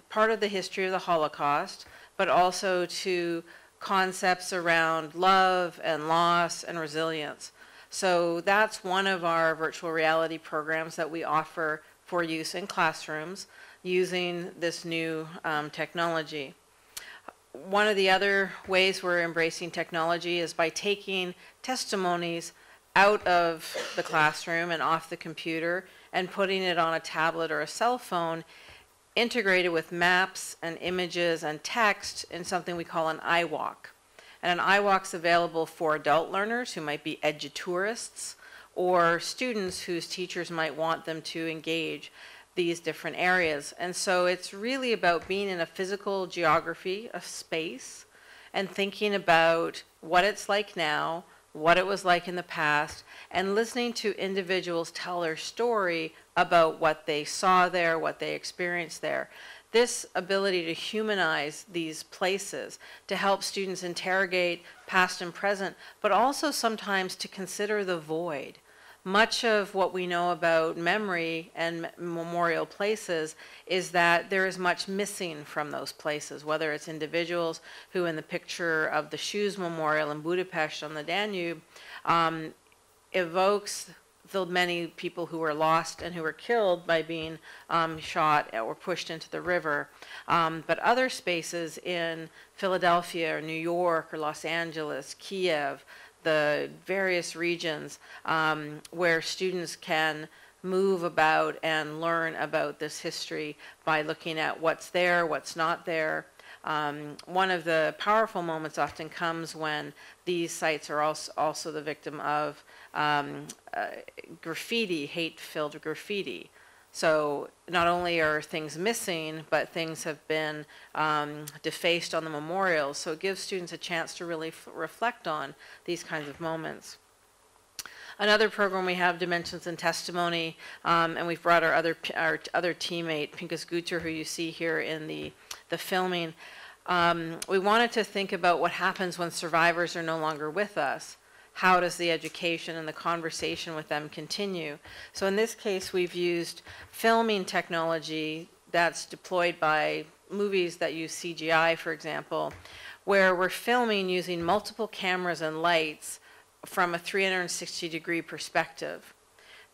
[SPEAKER 3] part of the history of the Holocaust, but also to concepts around love and loss and resilience. So that's one of our virtual reality programs that we offer for use in classrooms using this new um, technology. One of the other ways we're embracing technology is by taking testimonies out of the classroom and off the computer and putting it on a tablet or a cell phone integrated with maps and images and text in something we call an iWalk. And an iWalk's available for adult learners who might be eduturists or students whose teachers might want them to engage these different areas. And so it's really about being in a physical geography of space and thinking about what it's like now, what it was like in the past, and listening to individuals tell their story about what they saw there, what they experienced there. This ability to humanize these places, to help students interrogate past and present, but also sometimes to consider the void. Much of what we know about memory and memorial places is that there is much missing from those places, whether it's individuals who, in the picture of the Shoes Memorial in Budapest on the Danube, um, evokes the many people who were lost and who were killed by being um, shot or pushed into the river. Um, but other spaces in Philadelphia or New York or Los Angeles, Kiev, the various regions um, where students can move about and learn about this history by looking at what's there, what's not there. Um, one of the powerful moments often comes when these sites are also, also the victim of um, uh, graffiti, hate-filled graffiti. So not only are things missing, but things have been um, defaced on the memorials. So it gives students a chance to really reflect on these kinds of moments. Another program we have, Dimensions and Testimony, um, and we've brought our other, our other teammate, Pinchas Gutter, who you see here in the, the filming. Um, we wanted to think about what happens when survivors are no longer with us. How does the education and the conversation with them continue? So in this case, we've used filming technology that's deployed by movies that use CGI, for example, where we're filming using multiple cameras and lights from a 360 degree perspective.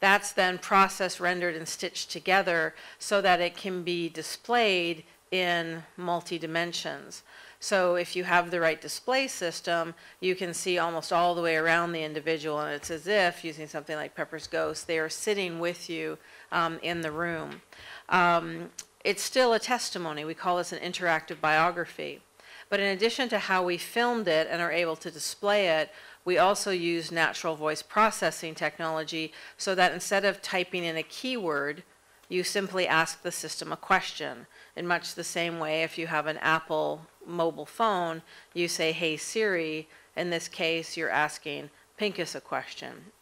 [SPEAKER 3] That's then processed, rendered, and stitched together so that it can be displayed in multi dimensions. So if you have the right display system, you can see almost all the way around the individual, and it's as if, using something like Pepper's Ghost, they are sitting with you um, in the room. Um, it's still a testimony. We call this an interactive biography. But in addition to how we filmed it and are able to display it, we also use natural voice processing technology so that instead of typing in a keyword, you simply ask the system a question. In much the same way, if you have an Apple mobile phone, you say, hey Siri. In this case, you're asking Pinchas a question.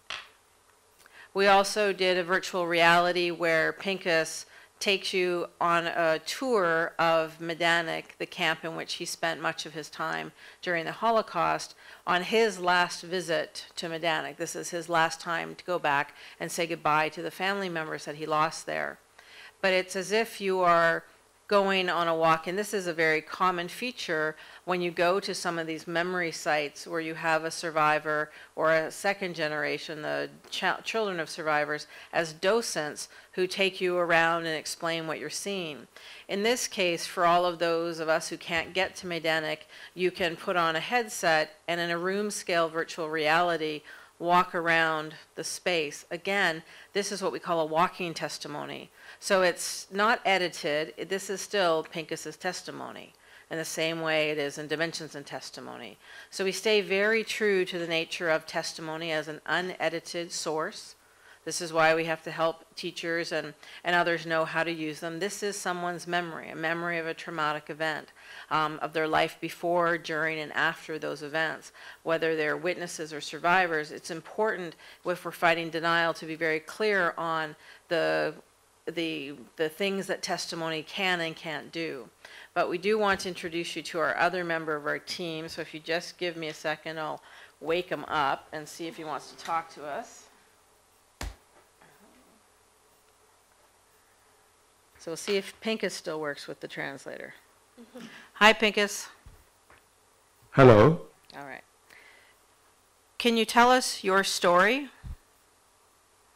[SPEAKER 3] We also did a virtual reality where Pinchas takes you on a tour of Majdanek, the camp in which he spent much of his time during the Holocaust, on his last visit to Majdanek. This is his last time to go back and say goodbye to the family members that he lost there. But it's as if you are going on a walk, and this is a very common feature when you go to some of these memory sites where you have a survivor or a second generation, the ch children of survivors, as docents who take you around and explain what you're seeing. In this case, for all of those of us who can't get to Majdanek, you can put on a headset and in a room scale virtual reality, walk around the space. Again, this is what we call a walking testimony. So it's not edited. This is still Pinchas's testimony in the same way it is in Dimensions and Testimony. So we stay very true to the nature of testimony as an unedited source. This is why we have to help teachers and, and others know how to use them. This is someone's memory, a memory of a traumatic event, um, of their life before, during, and after those events. Whether they're witnesses or survivors, it's important if we're fighting denial to be very clear on the the, the things that testimony can and can't do. But we do want to introduce you to our other member of our team. So if you just give me a second, I'll wake him up and see if he wants to talk to us. So we'll see if Pinchas still works with the translator. Hi, Pinchas.
[SPEAKER 12] Hello.
[SPEAKER 3] All right. Can you tell us your story?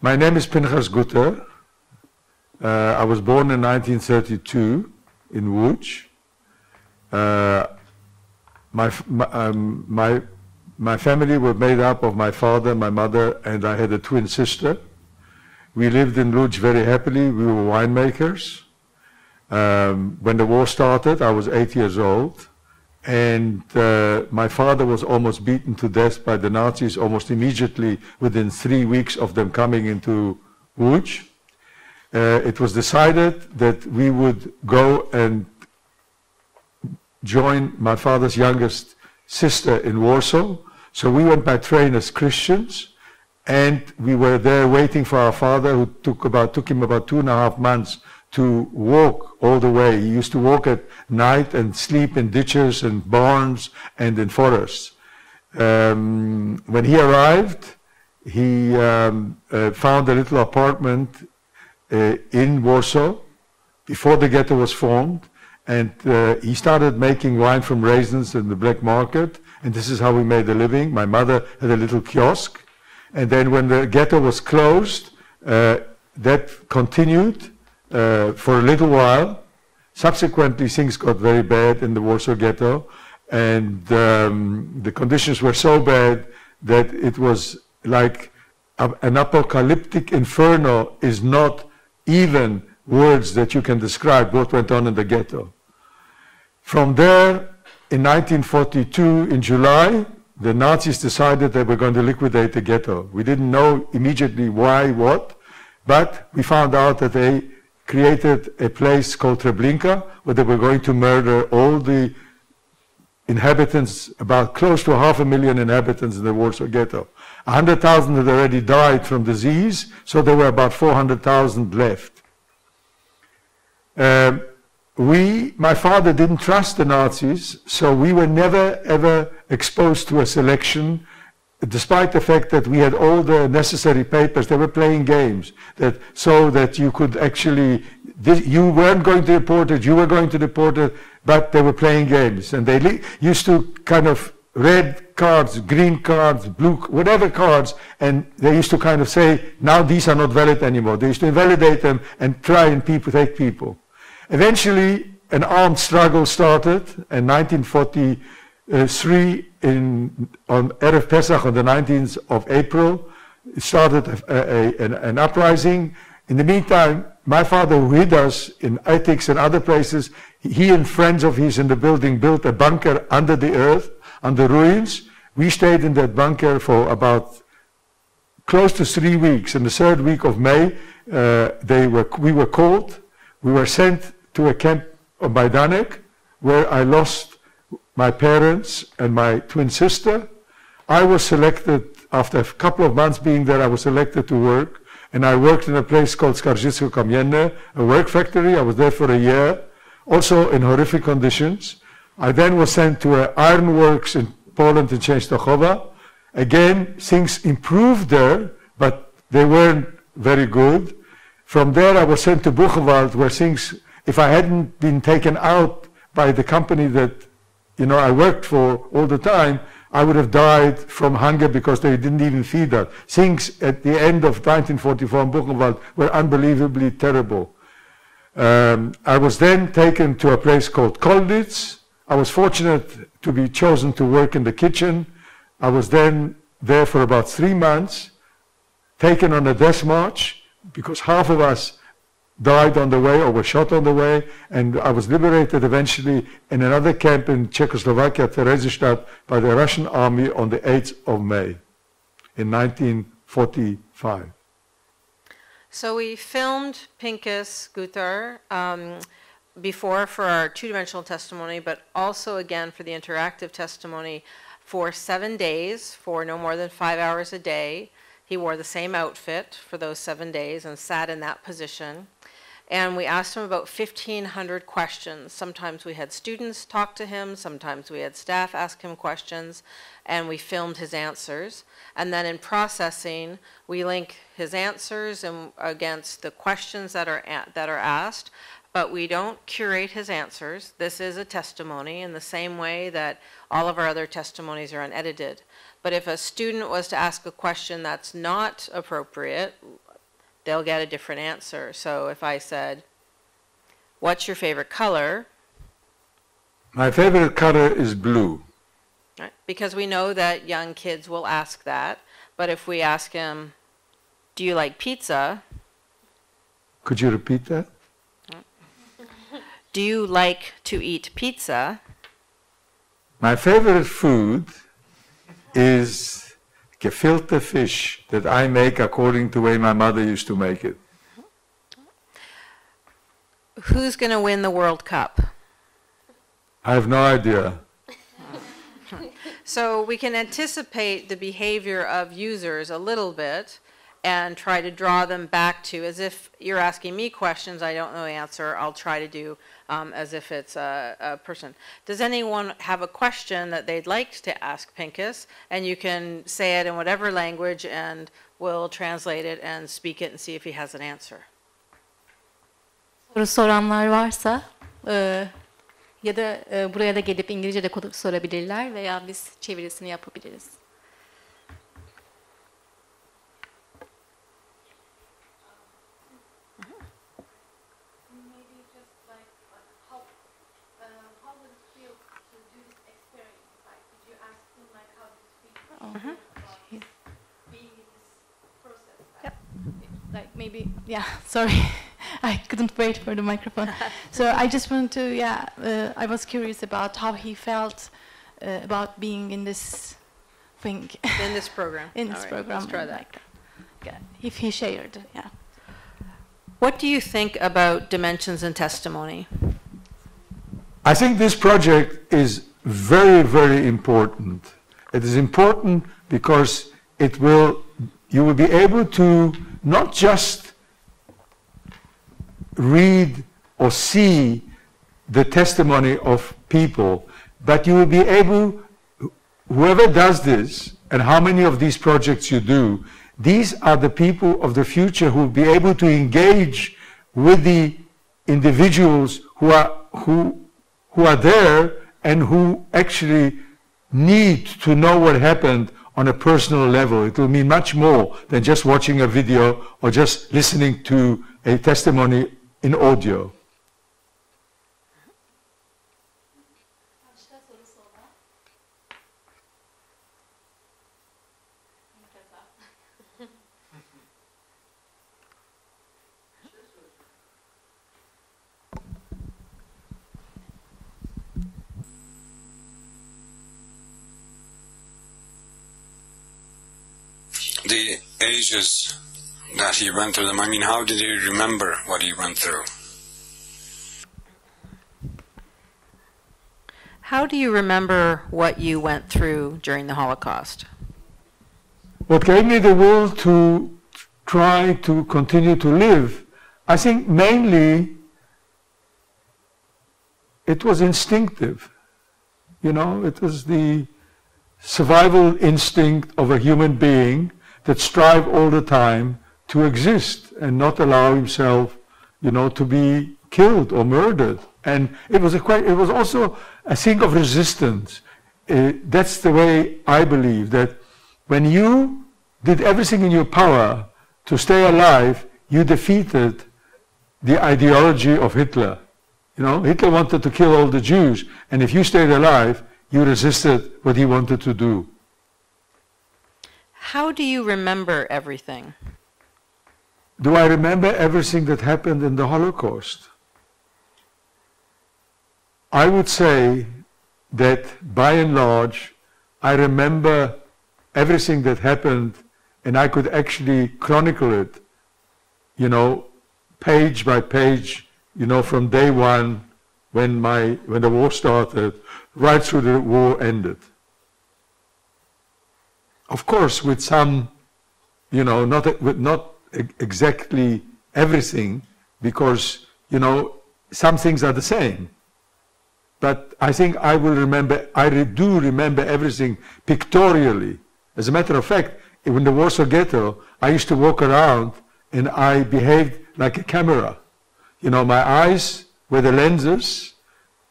[SPEAKER 12] My name is Pinchas Gutter. Uh, I was born in 1932 in Łódź. Uh, my, my, um, my, my family were made up of my father, my mother, and I had a twin sister. We lived in Łódź very happily. We were winemakers. Um, when the war started, I was eight years old, and uh, my father was almost beaten to death by the Nazis almost immediately within three weeks of them coming into Łódź uh, it was decided that we would go and join my father's youngest sister in Warsaw. So we went by train as Christians, and we were there waiting for our father, who took about took him about two and a half months to walk all the way. He used to walk at night and sleep in ditches and barns and in forests. Um, when he arrived, he um, uh, found a little apartment in Warsaw before the ghetto was formed. And uh, he started making wine from raisins in the black market. And this is how we made a living. My mother had a little kiosk. And then when the ghetto was closed, uh, that continued uh, for a little while. Subsequently, things got very bad in the Warsaw Ghetto, and um, the conditions were so bad that it was like a, an apocalyptic inferno is not even words that you can describe what went on in the ghetto. From there, in 1942, in July, the Nazis decided they were going to liquidate the ghetto. We didn't know immediately why, what, but we found out that they created a place called Treblinka where they were going to murder all the inhabitants, about close to half a million inhabitants in the Warsaw Ghetto. 100,000 had already died from disease, so there were about 400,000 left. Um, we, my father didn't trust the Nazis, so we were never ever exposed to a selection, despite the fact that we had all the necessary papers. They were playing games that so that you could actually, you weren't going to deport it, you were going to deport it, but they were playing games, and they used to kind of red cards, green cards, blue, whatever cards, and they used to kind of say, now these are not valid anymore. They used to invalidate them and try and people, take people. Eventually, an armed struggle started in 1943 in, on Erev Pesach on the 19th of April. It started a, a, an, an uprising. In the meantime, my father who hid us in attics and other places, he and friends of his in the building built a bunker under the earth, under ruins. We stayed in that bunker for about close to three weeks. In the third week of May, uh, they were, we were called. We were sent to a camp of Majdanek where I lost my parents and my twin sister. I was selected, after a couple of months being there, I was selected to work. And I worked in a place called Skarżysko Kamienna, a work factory. I was there for a year, also in horrific conditions. I then was sent to an ironworks in Poland in Częstochowa. Again, things improved there, but they weren't very good. From there, I was sent to Buchenwald, where things if I hadn't been taken out by the company that you know I worked for all the time, I would have died from hunger because they didn't even feed us. Things at the end of 1944 in Buchenwald were unbelievably terrible. Um, I was then taken to a place called Colditz. I was fortunate to be chosen to work in the kitchen. I was then there for about three months, taken on a death march because half of us died on the way or were shot on the way, and I was liberated eventually in another camp in Czechoslovakia, Theresienstadt, by the Russian army on the 8th of May in 1945.
[SPEAKER 3] So we filmed Pinchas Gutter um, before for our two-dimensional testimony, but also again for the interactive testimony for seven days, for no more than five hours a day. He wore the same outfit for those seven days and sat in that position and we asked him about 1,500 questions. Sometimes we had students talk to him, sometimes we had staff ask him questions, and we filmed his answers. And then in processing, we link his answers and against the questions that are, that are asked, but we don't curate his answers. This is a testimony in the same way that all of our other testimonies are unedited. But if a student was to ask a question that's not appropriate, they'll get a different answer. So if I said, what's your favorite color?
[SPEAKER 12] My favorite color is blue.
[SPEAKER 3] Right? Because we know that young kids will ask that. But if we ask him, do you like pizza?
[SPEAKER 12] Could you repeat that?
[SPEAKER 3] Do you like to eat pizza?
[SPEAKER 12] My favorite food is gefilte fish that I make according to the way my mother used to make it.
[SPEAKER 3] Who's going to win the World Cup?
[SPEAKER 12] I have no idea.
[SPEAKER 3] so we can anticipate the behavior of users a little bit and try to draw them back to, as if you're asking me questions I don't know the answer, I'll try to do um, as if it's a, a, person. Does anyone have a question that they'd like to ask Pinchas? And you can say it in whatever language and we'll translate it and speak it and see if he has an answer.
[SPEAKER 5] Soru soranlar varsa e, ya da e, buraya da gelip İngilizce de sorabilirler veya biz çevirisini yapabiliriz. Oh. He- Yep. Like maybe, yeah, sorry. I couldn't wait for the microphone. so I just want to, yeah, uh, I was curious about how he felt uh, about being in this thing.
[SPEAKER 3] In this program.
[SPEAKER 5] in
[SPEAKER 3] All
[SPEAKER 5] this
[SPEAKER 3] right,
[SPEAKER 5] program.
[SPEAKER 3] let's try that.
[SPEAKER 5] Like, yeah, if he shared, yeah.
[SPEAKER 3] What do you think about dimensions and testimony?
[SPEAKER 12] I think this project is very, very important. It is important because it will, you will be able to not just read or see the testimony of people, but you will be able, whoever does this, and how many of these projects you do, these are the people of the future who will be able to engage with the individuals who are, who, who are there and who actually need to know what happened on a personal level. It will mean much more than just watching a video or just listening to a testimony in audio.
[SPEAKER 2] The ages that he went through them, I mean, how did he remember what he went through?
[SPEAKER 3] How do you remember what you went through during the Holocaust?
[SPEAKER 12] What gave me the will to try to continue to live, I think mainly it was instinctive. You know, it was the survival instinct of a human being that strive all the time to exist and not allow himself, you know, to be killed or murdered. And it was a quite, it was also a thing of resistance. Uh, that's the way I believe that when you did everything in your power to stay alive, you defeated the ideology of Hitler. You know, Hitler wanted to kill all the Jews, and if you stayed alive, you resisted what he wanted to do.
[SPEAKER 3] How do you remember everything?
[SPEAKER 12] Do I remember everything that happened in the Holocaust? I would say that by and large, I remember everything that happened and I could actually chronicle it, you know, page by page, you know, from day one when my when the war started, right through the war ended. Of course, with some, you know, not with not exactly everything, because you know some things are the same. But I think I will remember. I do remember everything pictorially. As a matter of fact, in the Warsaw Ghetto, I used to walk around and I behaved like a camera. You know, my eyes were the lenses,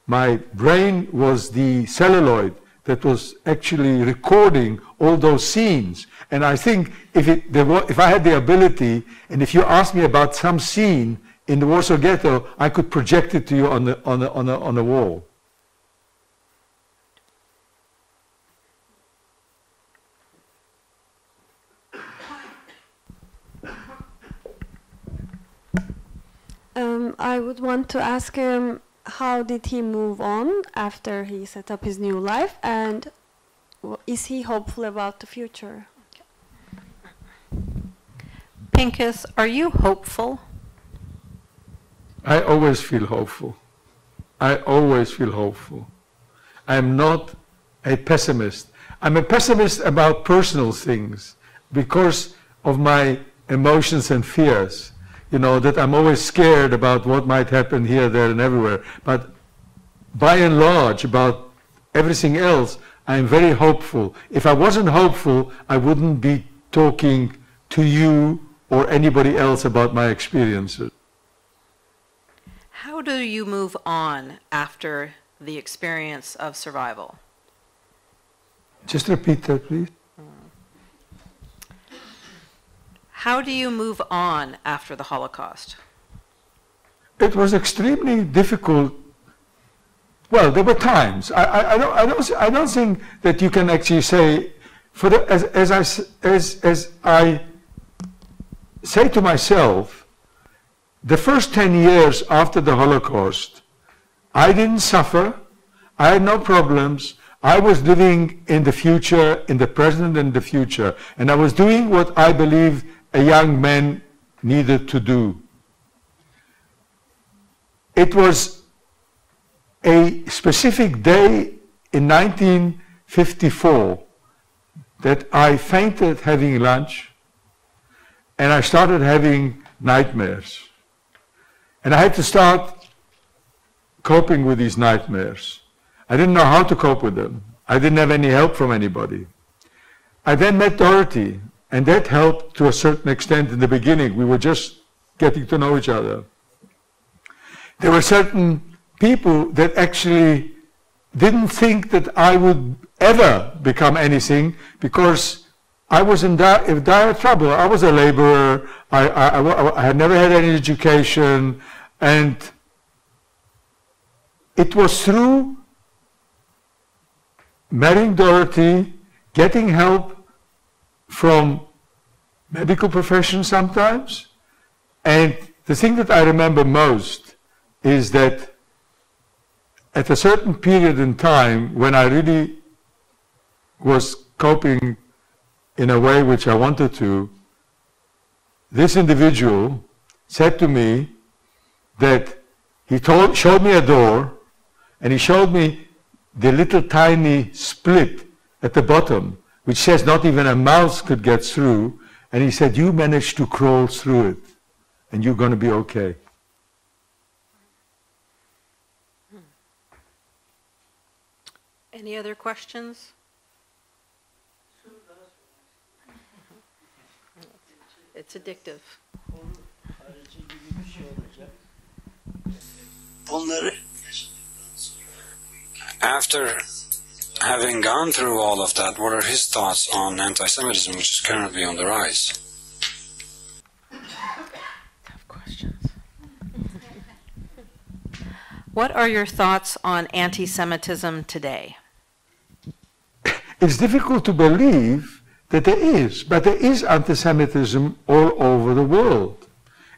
[SPEAKER 12] my brain was the celluloid that was actually recording all those scenes. And I think if, it, were, if I had the ability, and if you asked me about some scene in the Warsaw Ghetto, I could project it to you on the, on the, on the, on the wall.
[SPEAKER 9] Um, I would want to ask him how did he move on after he set up his new life and is he hopeful about the future?
[SPEAKER 3] Pinchas, are you hopeful?
[SPEAKER 12] I always feel hopeful. I always feel hopeful. I'm not a pessimist. I'm a pessimist about personal things because of my emotions and fears you know, that I'm always scared about what might happen here, there, and everywhere. But by and large, about everything else, I'm very hopeful. If I wasn't hopeful, I wouldn't be talking to you or anybody else about my experiences.
[SPEAKER 3] How do you move on after the experience of survival?
[SPEAKER 12] Just repeat that, please.
[SPEAKER 3] How do you move on after the Holocaust?
[SPEAKER 12] It was extremely difficult. Well, there were times. I, I, I, don't, I, don't, I don't think that you can actually say for the, as, as, I, as, as I say to myself, the first 10 years after the Holocaust, I didn't suffer, I had no problems, I was living in the future, in the present and the future, and I was doing what I believe a young man needed to do. It was a specific day in 1954 that I fainted having lunch and I started having nightmares. And I had to start coping with these nightmares. I didn't know how to cope with them. I didn't have any help from anybody. I then met Dorothy, and that helped to a certain extent in the beginning. We were just getting to know each other. There were certain people that actually didn't think that I would ever become anything because I was in dire, in dire trouble. I was a laborer. I, I, I, I had never had any education. And it was through marrying Dorothy, getting help from medical profession sometimes. And the thing that I remember most is that at a certain period in time when I really was coping in a way which I wanted to, this individual said to me that he told, showed me a door and he showed me the little tiny split at the bottom, which says not even a mouse could get through. And he said, You managed to crawl through it, and you're going to be okay.
[SPEAKER 3] Any other questions? It's addictive.
[SPEAKER 2] Bunları after having gone through all of that, what are his thoughts on anti-Semitism, which is currently on the rise?
[SPEAKER 3] What are your thoughts on anti Semitism today?
[SPEAKER 12] It's difficult to believe that there is, but there is anti-Semitism all over the world.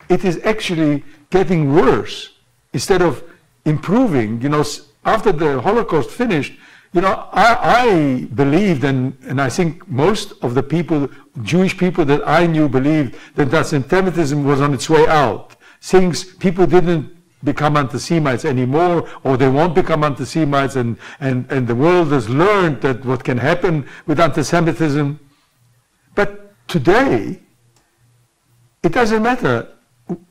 [SPEAKER 12] It is actually getting worse instead of improving. You know, after the Holocaust finished, you know, I, I believed, and, and I think most of the people, Jewish people that I knew, believed that anti-Semitism was on its way out. Things people didn't become anti-Semites anymore, or they won't become anti-Semites, and, and, and the world has learned that what can happen with anti-Semitism. But today, it doesn't matter.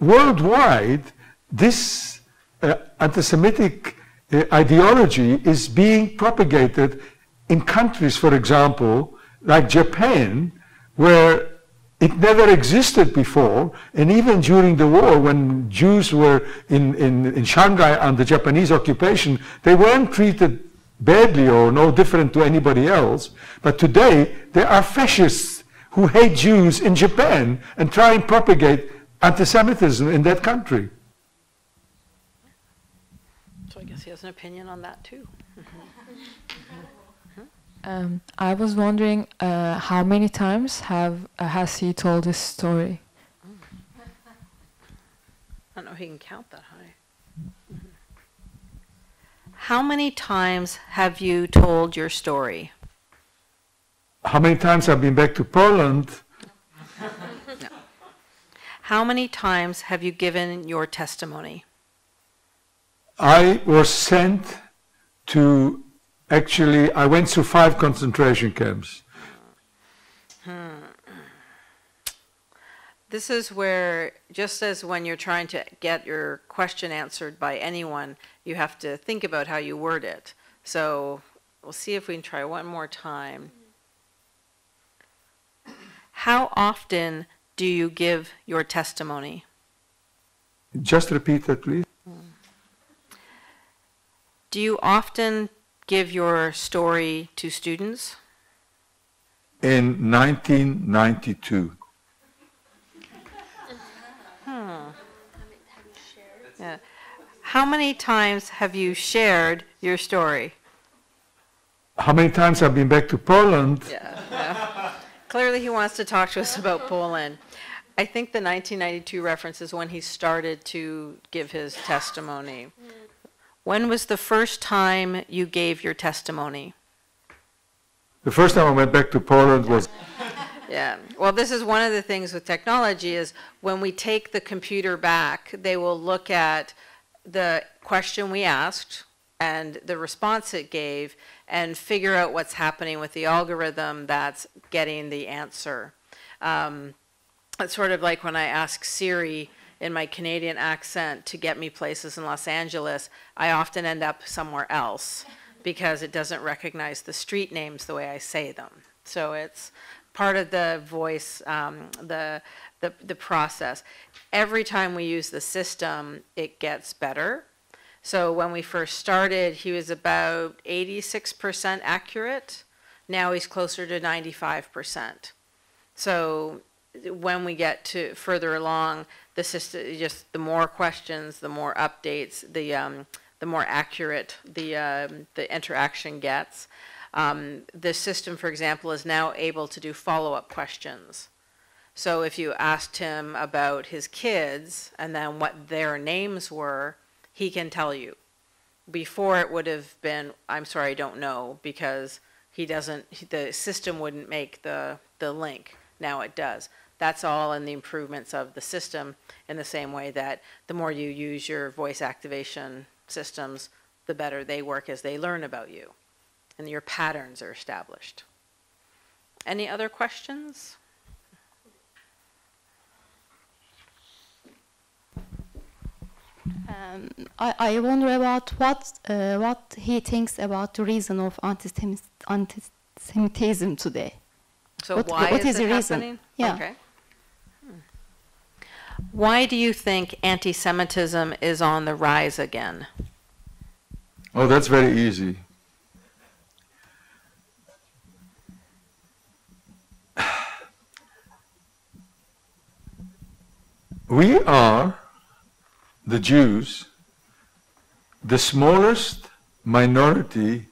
[SPEAKER 12] Worldwide, this uh, anti-Semitic ideology is being propagated in countries, for example, like Japan, where it never existed before, and even during the war, when Jews were in, in, in Shanghai under Japanese occupation, they weren't treated badly or no different to anybody else. But today, there are fascists who hate Jews in Japan and try and propagate anti-Semitism in that country.
[SPEAKER 3] So I guess he has an opinion on that too.
[SPEAKER 13] Um, I was wondering uh, how many times have uh, has he told this story?
[SPEAKER 3] I don't know if he can count that high. How many times have you told your story?
[SPEAKER 12] How many times I've been back to Poland?
[SPEAKER 3] How many times have you given your testimony?
[SPEAKER 12] I was sent to, actually, I went through five concentration camps.
[SPEAKER 3] Hmm. This is where, just as when you're trying to get your question answered by anyone, you have to think about how you word it. So we'll see if we can try one more time. How often do you give your testimony?
[SPEAKER 12] Just repeat that, please.
[SPEAKER 3] Do you often give your story to students?
[SPEAKER 12] In 1992.
[SPEAKER 3] Hmm. Yeah. How many times have you shared your story?
[SPEAKER 12] How many times I've been back to Poland?
[SPEAKER 3] Yeah. Clearly, he wants to talk to us about Poland. I think the 1992 reference is when he started to give his testimony. When was the first time you gave your testimony?
[SPEAKER 12] The first time I went back to Poland was
[SPEAKER 3] Yeah. Well, this is one of the things with technology is when we take the computer back, they will look at the question we asked and the response it gave and figure out what's happening with the algorithm that's getting the answer. Um, it's sort of like when I ask Siri in my Canadian accent to get me places in Los Angeles, I often end up somewhere else because it doesn't recognize the street names the way I say them. So it's part of the voice, um, the, the, the process. Every time we use the system, it gets better. So when we first started, he was about 86% accurate. Now he's closer to 95%. So when we get to further along, the system, just the more questions, the more updates, the, um, the more accurate the, um, the interaction gets. Um, the system, for example, is now able to do follow-up questions. So if you asked him about his kids and then what their names were, he can tell you. Before it would have been, I'm sorry, I don't know, because he doesn't, the system wouldn't make the, the link. Now it does. That's all in the improvements of the system in the same way that the more you use your voice activation systems, the better they work as they learn about you and your patterns are established. Any other questions?
[SPEAKER 14] Um, I, I wonder about what uh, what he thinks about the reason of antisem- anti-Semitism today.
[SPEAKER 3] So
[SPEAKER 14] What-
[SPEAKER 3] why
[SPEAKER 14] what
[SPEAKER 3] is,
[SPEAKER 14] is
[SPEAKER 3] it
[SPEAKER 14] the reason?
[SPEAKER 3] happening?
[SPEAKER 14] Yeah.
[SPEAKER 3] Okay. Why do you think anti-Semitism is on the rise again?
[SPEAKER 12] Oh, that's very easy. We are, the Jews, the smallest minority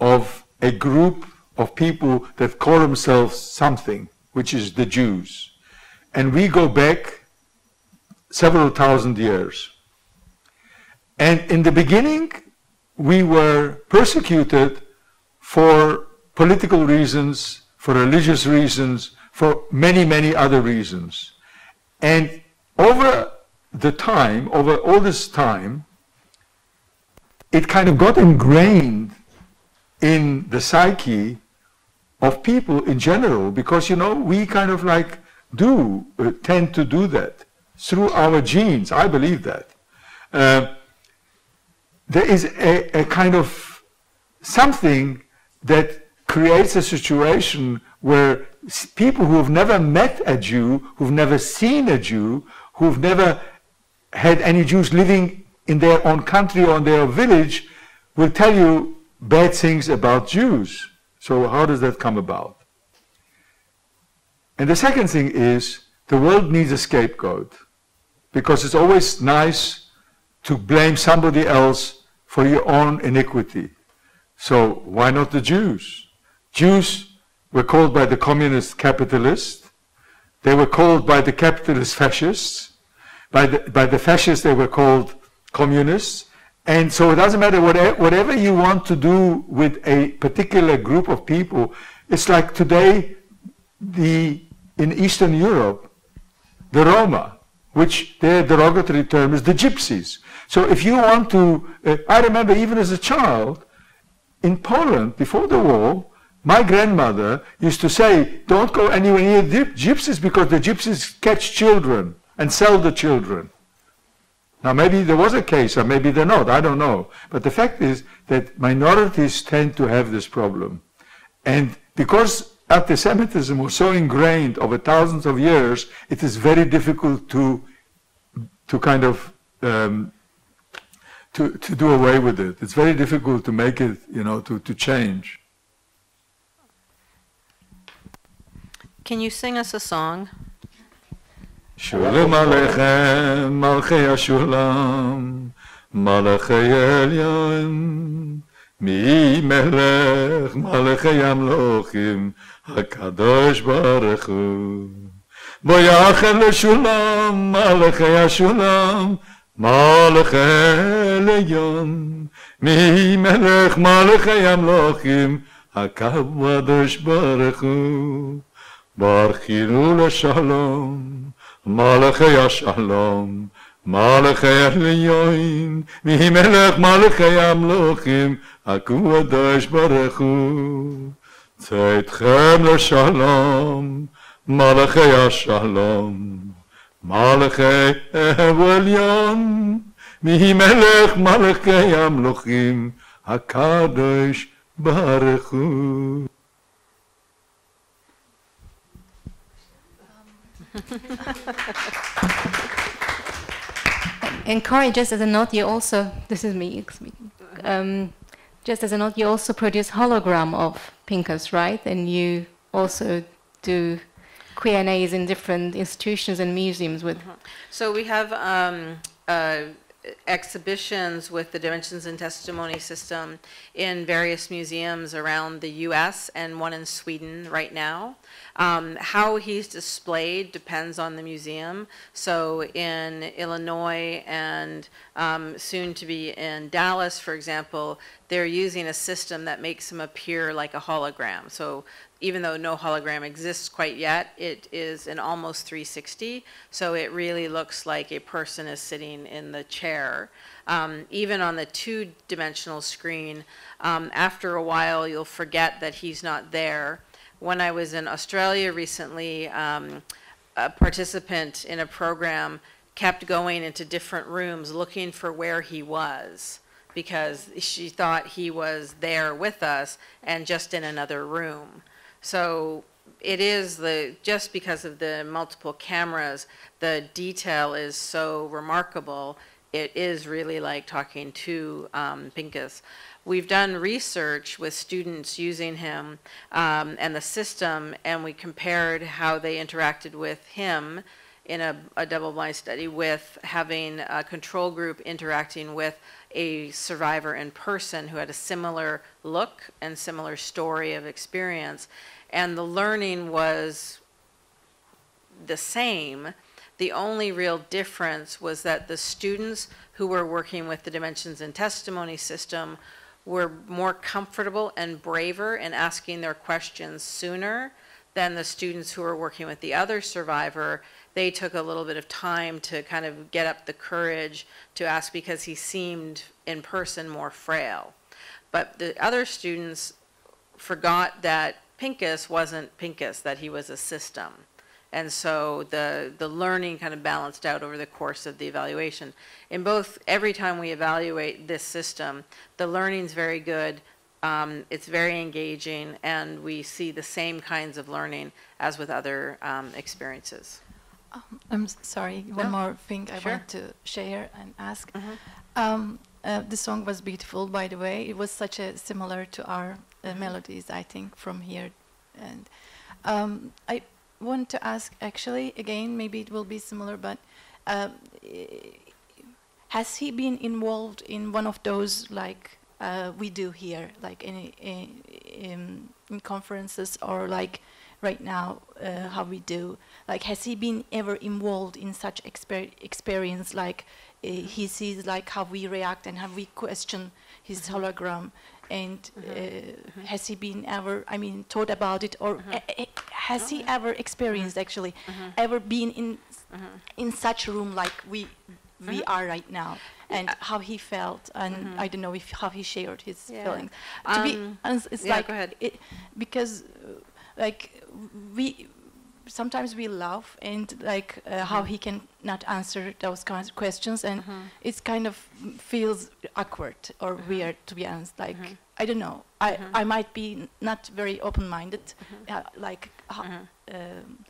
[SPEAKER 12] of a group of people that call themselves something, which is the Jews. And we go back several thousand years. And in the beginning, we were persecuted for political reasons, for religious reasons, for many, many other reasons. And over the time, over all this time, it kind of got ingrained in the psyche of people in general because, you know, we kind of like do uh, tend to do that through our genes. I believe that. Uh, there is a, a kind of something that creates a situation where people who have never met a Jew, who've never seen a Jew, who've never had any Jews living in their own country or in their village, will tell you bad things about Jews. So how does that come about? And the second thing is the world needs a scapegoat because it's always nice to blame somebody else for your own iniquity. So why not the Jews? Jews were called by the communist capitalists. They were called by the capitalist fascists. By the, by the fascists, they were called communists. And so it doesn't matter whatever, whatever you want to do with a particular group of people. It's like today, the, in Eastern Europe, the Roma, which their derogatory term is the gypsies. So if you want to, uh, I remember even as a child, in Poland, before the war, my grandmother used to say, don't go anywhere near the gypsies because the gypsies catch children and sell the children. Now maybe there was a case, or maybe they're not, I don't know. But the fact is that minorities tend to have this problem. And because anti-Semitism was so ingrained over thousands of years, it is very difficult to, to kind of um, to, to do away with it. It's very difficult to make it, you know, to, to change.
[SPEAKER 3] Can you sing us a song?
[SPEAKER 12] Shalom Aleichem, Malchei Hashulam, Malachei Elyon, מי מלך מלכי המלוכים הקדוש ברוך הוא. בו יחד לשולם מלכי השולם מלכי עליון. מי מלך מלכי המלוכים? הקדוש ברוך הוא. ברכינו לשלום מלכי השלום מלכי עליון. מי מלך מלכי המלוכים? הקדוש ברוך הוא צא לשלום, מלאכי השלום, מלאכי עליון, מי מלך מלאכי המלוכים, הקדוש ברוך הוא.
[SPEAKER 14] and Kori, just as a note, you also, this is me, me um, just as a note, you also produce hologram of Pinchas, right? And you also do Q&As in different institutions and museums with.
[SPEAKER 3] So we have um, uh, exhibitions with the Dimensions in Testimony System in various museums around the U.S. and one in Sweden right now. Um, how he's displayed depends on the museum. So in Illinois and um, soon to be in Dallas, for example, they're using a system that makes him appear like a hologram. So even though no hologram exists quite yet, it is an almost 360. So it really looks like a person is sitting in the chair. Um, even on the two-dimensional screen, um, after a while, you'll forget that he's not there. When I was in Australia recently, um, a participant in a program kept going into different rooms looking for where he was because she thought he was there with us and just in another room. So it is the, just because of the multiple cameras, the detail is so remarkable. It is really like talking to um, Pinchas. We've done research with students using him um, and the system, and we compared how they interacted with him in a, a double-blind study with having a control group interacting with a survivor in person who had a similar look and similar story of experience. And the learning was the same. The only real difference was that the students who were working with the Dimensions in Testimony system were more comfortable and braver in asking their questions sooner than the students who were working with the other survivor. They took a little bit of time to kind of get up the courage to ask because he seemed in person more frail. But the other students forgot that Pinchas wasn't Pinchas, that he was a system. And so the, the learning kind of balanced out over the course of the evaluation. In both, every time we evaluate this system, the learning's very good, um, it's very engaging, and we see the same kinds of learning as with other um, experiences.
[SPEAKER 5] Um, I'm sorry, one
[SPEAKER 3] No.
[SPEAKER 5] more thing I
[SPEAKER 3] Sure.
[SPEAKER 5] want to share and ask.
[SPEAKER 3] Mhm.
[SPEAKER 5] Um, uh, the song was beautiful, by the way. It was such a similar to our uh,
[SPEAKER 3] Mhm.
[SPEAKER 5] melodies, I think, from here. And um, I want to ask, actually, again, maybe it will be similar, but um, has he been involved in one of those like uh, we do here, like in, in, in conferences or like right now uh, how we do? Like, has he been ever involved in such exper experience? Like, uh, he sees like how we react and how we question his hologram, and uh, has he been ever? I mean, thought about it, or uh, uh, has he ever experienced actually, ever been in in such a room like we we are right now, and how he felt, and
[SPEAKER 3] Mhm.
[SPEAKER 5] I don't know if how he shared his
[SPEAKER 3] Yeah.
[SPEAKER 5] feelings. To be
[SPEAKER 3] Um,
[SPEAKER 5] honest, it's
[SPEAKER 3] yeah,
[SPEAKER 5] like
[SPEAKER 3] go ahead.
[SPEAKER 5] it because uh, like we sometimes we laugh and like uh, how
[SPEAKER 3] Mhm.
[SPEAKER 5] he can not answer those kinds of questions and
[SPEAKER 3] Mhm.
[SPEAKER 5] it's kind of feels awkward or
[SPEAKER 3] Mhm.
[SPEAKER 5] weird to be honest like
[SPEAKER 3] Mhm.
[SPEAKER 5] i don't know i
[SPEAKER 3] Mhm.
[SPEAKER 5] i might be n- not very open minded
[SPEAKER 3] Mhm.
[SPEAKER 5] uh, like
[SPEAKER 3] Mhm.
[SPEAKER 5] um,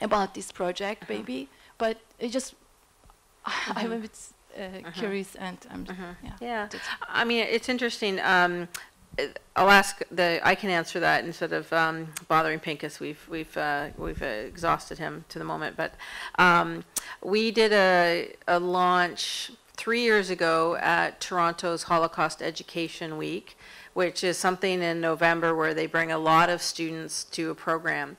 [SPEAKER 5] about this project maybe but it just i'm a bit uh, curious and i'm yeah
[SPEAKER 3] Yeah, I mean, it's interesting. Um, I'll ask the. I can answer that instead of um, bothering Pinchas. We've we've uh, we've uh, exhausted him to the moment. But um, we did a a launch three years ago at Toronto's Holocaust Education Week, which is something in November where they bring a lot of students to a program.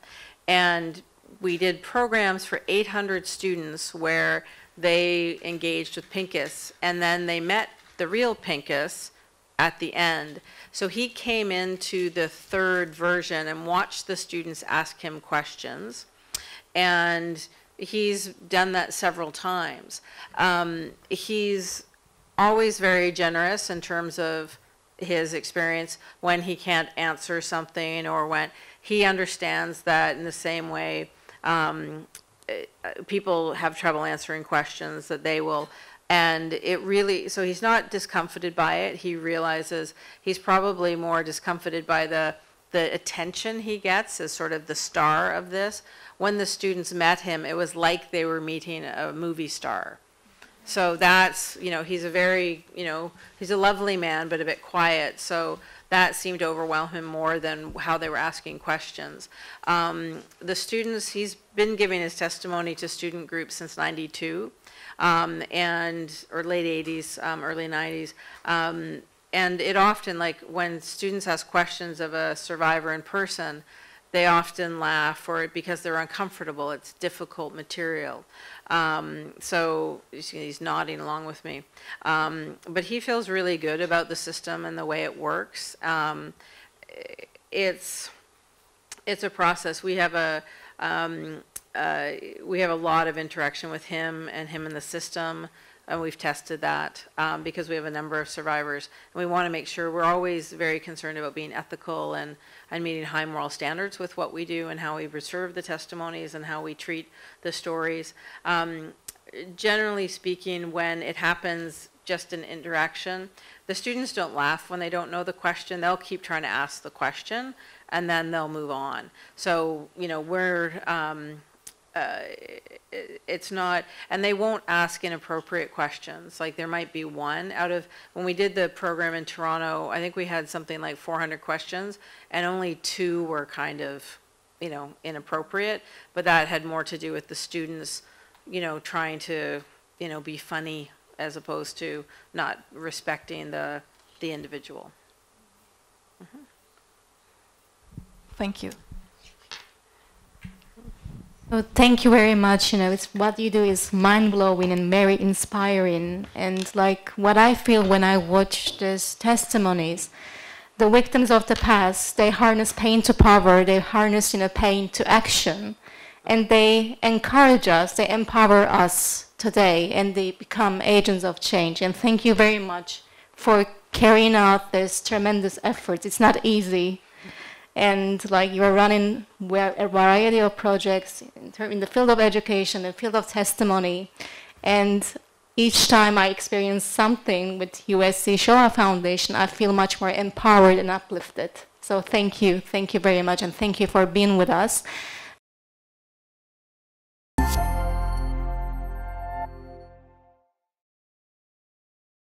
[SPEAKER 3] And we did programs for 800 students where they engaged with Pinchas, and then they met the real Pinchas at the end. So he came into the third version and watched the students ask him questions. And he's done that several times. Um, he's always very generous in terms of his experience when he can't answer something or when he understands that in the same way um, eh, people have trouble answering questions that they will and it really so he's not discomfited by it. He realizes he's probably more discomfited by the the attention he gets as sort of the star of this. When the students met him it was like they were meeting a movie star. So that's you know he's a very you know he's a lovely man but a bit quiet. So that seemed to overwhelm him more than how they were asking questions um, the students he's been giving his testimony to student groups since 92 um, and or late 80s, um, early 90s. Um, and it often, like when students ask questions of a survivor in person, they often laugh or because they're uncomfortable. It's difficult material. Um, so he's nodding along with me. Um, but he feels really good about the system and the way it works. Um, it's it's a process. We have a um, uh, we have a lot of interaction with him and him in the system, and we've tested that um, because we have a number of survivors. And we want to make sure we're always very concerned about being ethical and, and meeting high moral standards with what we do and how we preserve the testimonies and how we treat the stories. Um, generally speaking, when it happens just an interaction, the students don't laugh when they don't know the question. They'll keep trying to ask the question and then they'll move on. So, you know, we're, um, uh, it's not, and they won't ask inappropriate questions. Like there might be one out of, when we did the program in Toronto, I think we had something like 400 questions and only two were kind of, you know, inappropriate, but that had more to do with the students, you know, trying to, you know, be funny as opposed to not respecting the, the individual.
[SPEAKER 5] Mm-hmm. Thank you.
[SPEAKER 14] Well, thank you very much. You know, it's what you do is mind blowing and very inspiring. And like what I feel when I watch these testimonies, the victims of the past, they harness pain to power, they harness you know pain to action, and they encourage us, they empower us today, and they become agents of change. And thank you very much for carrying out this tremendous effort. It's not easy and like you're running a variety of projects in, in, the field of education, the field of testimony, and each time I experience something with USC Shoah Foundation, I feel much more empowered and uplifted. So thank you, thank you very much, and thank you for being with us.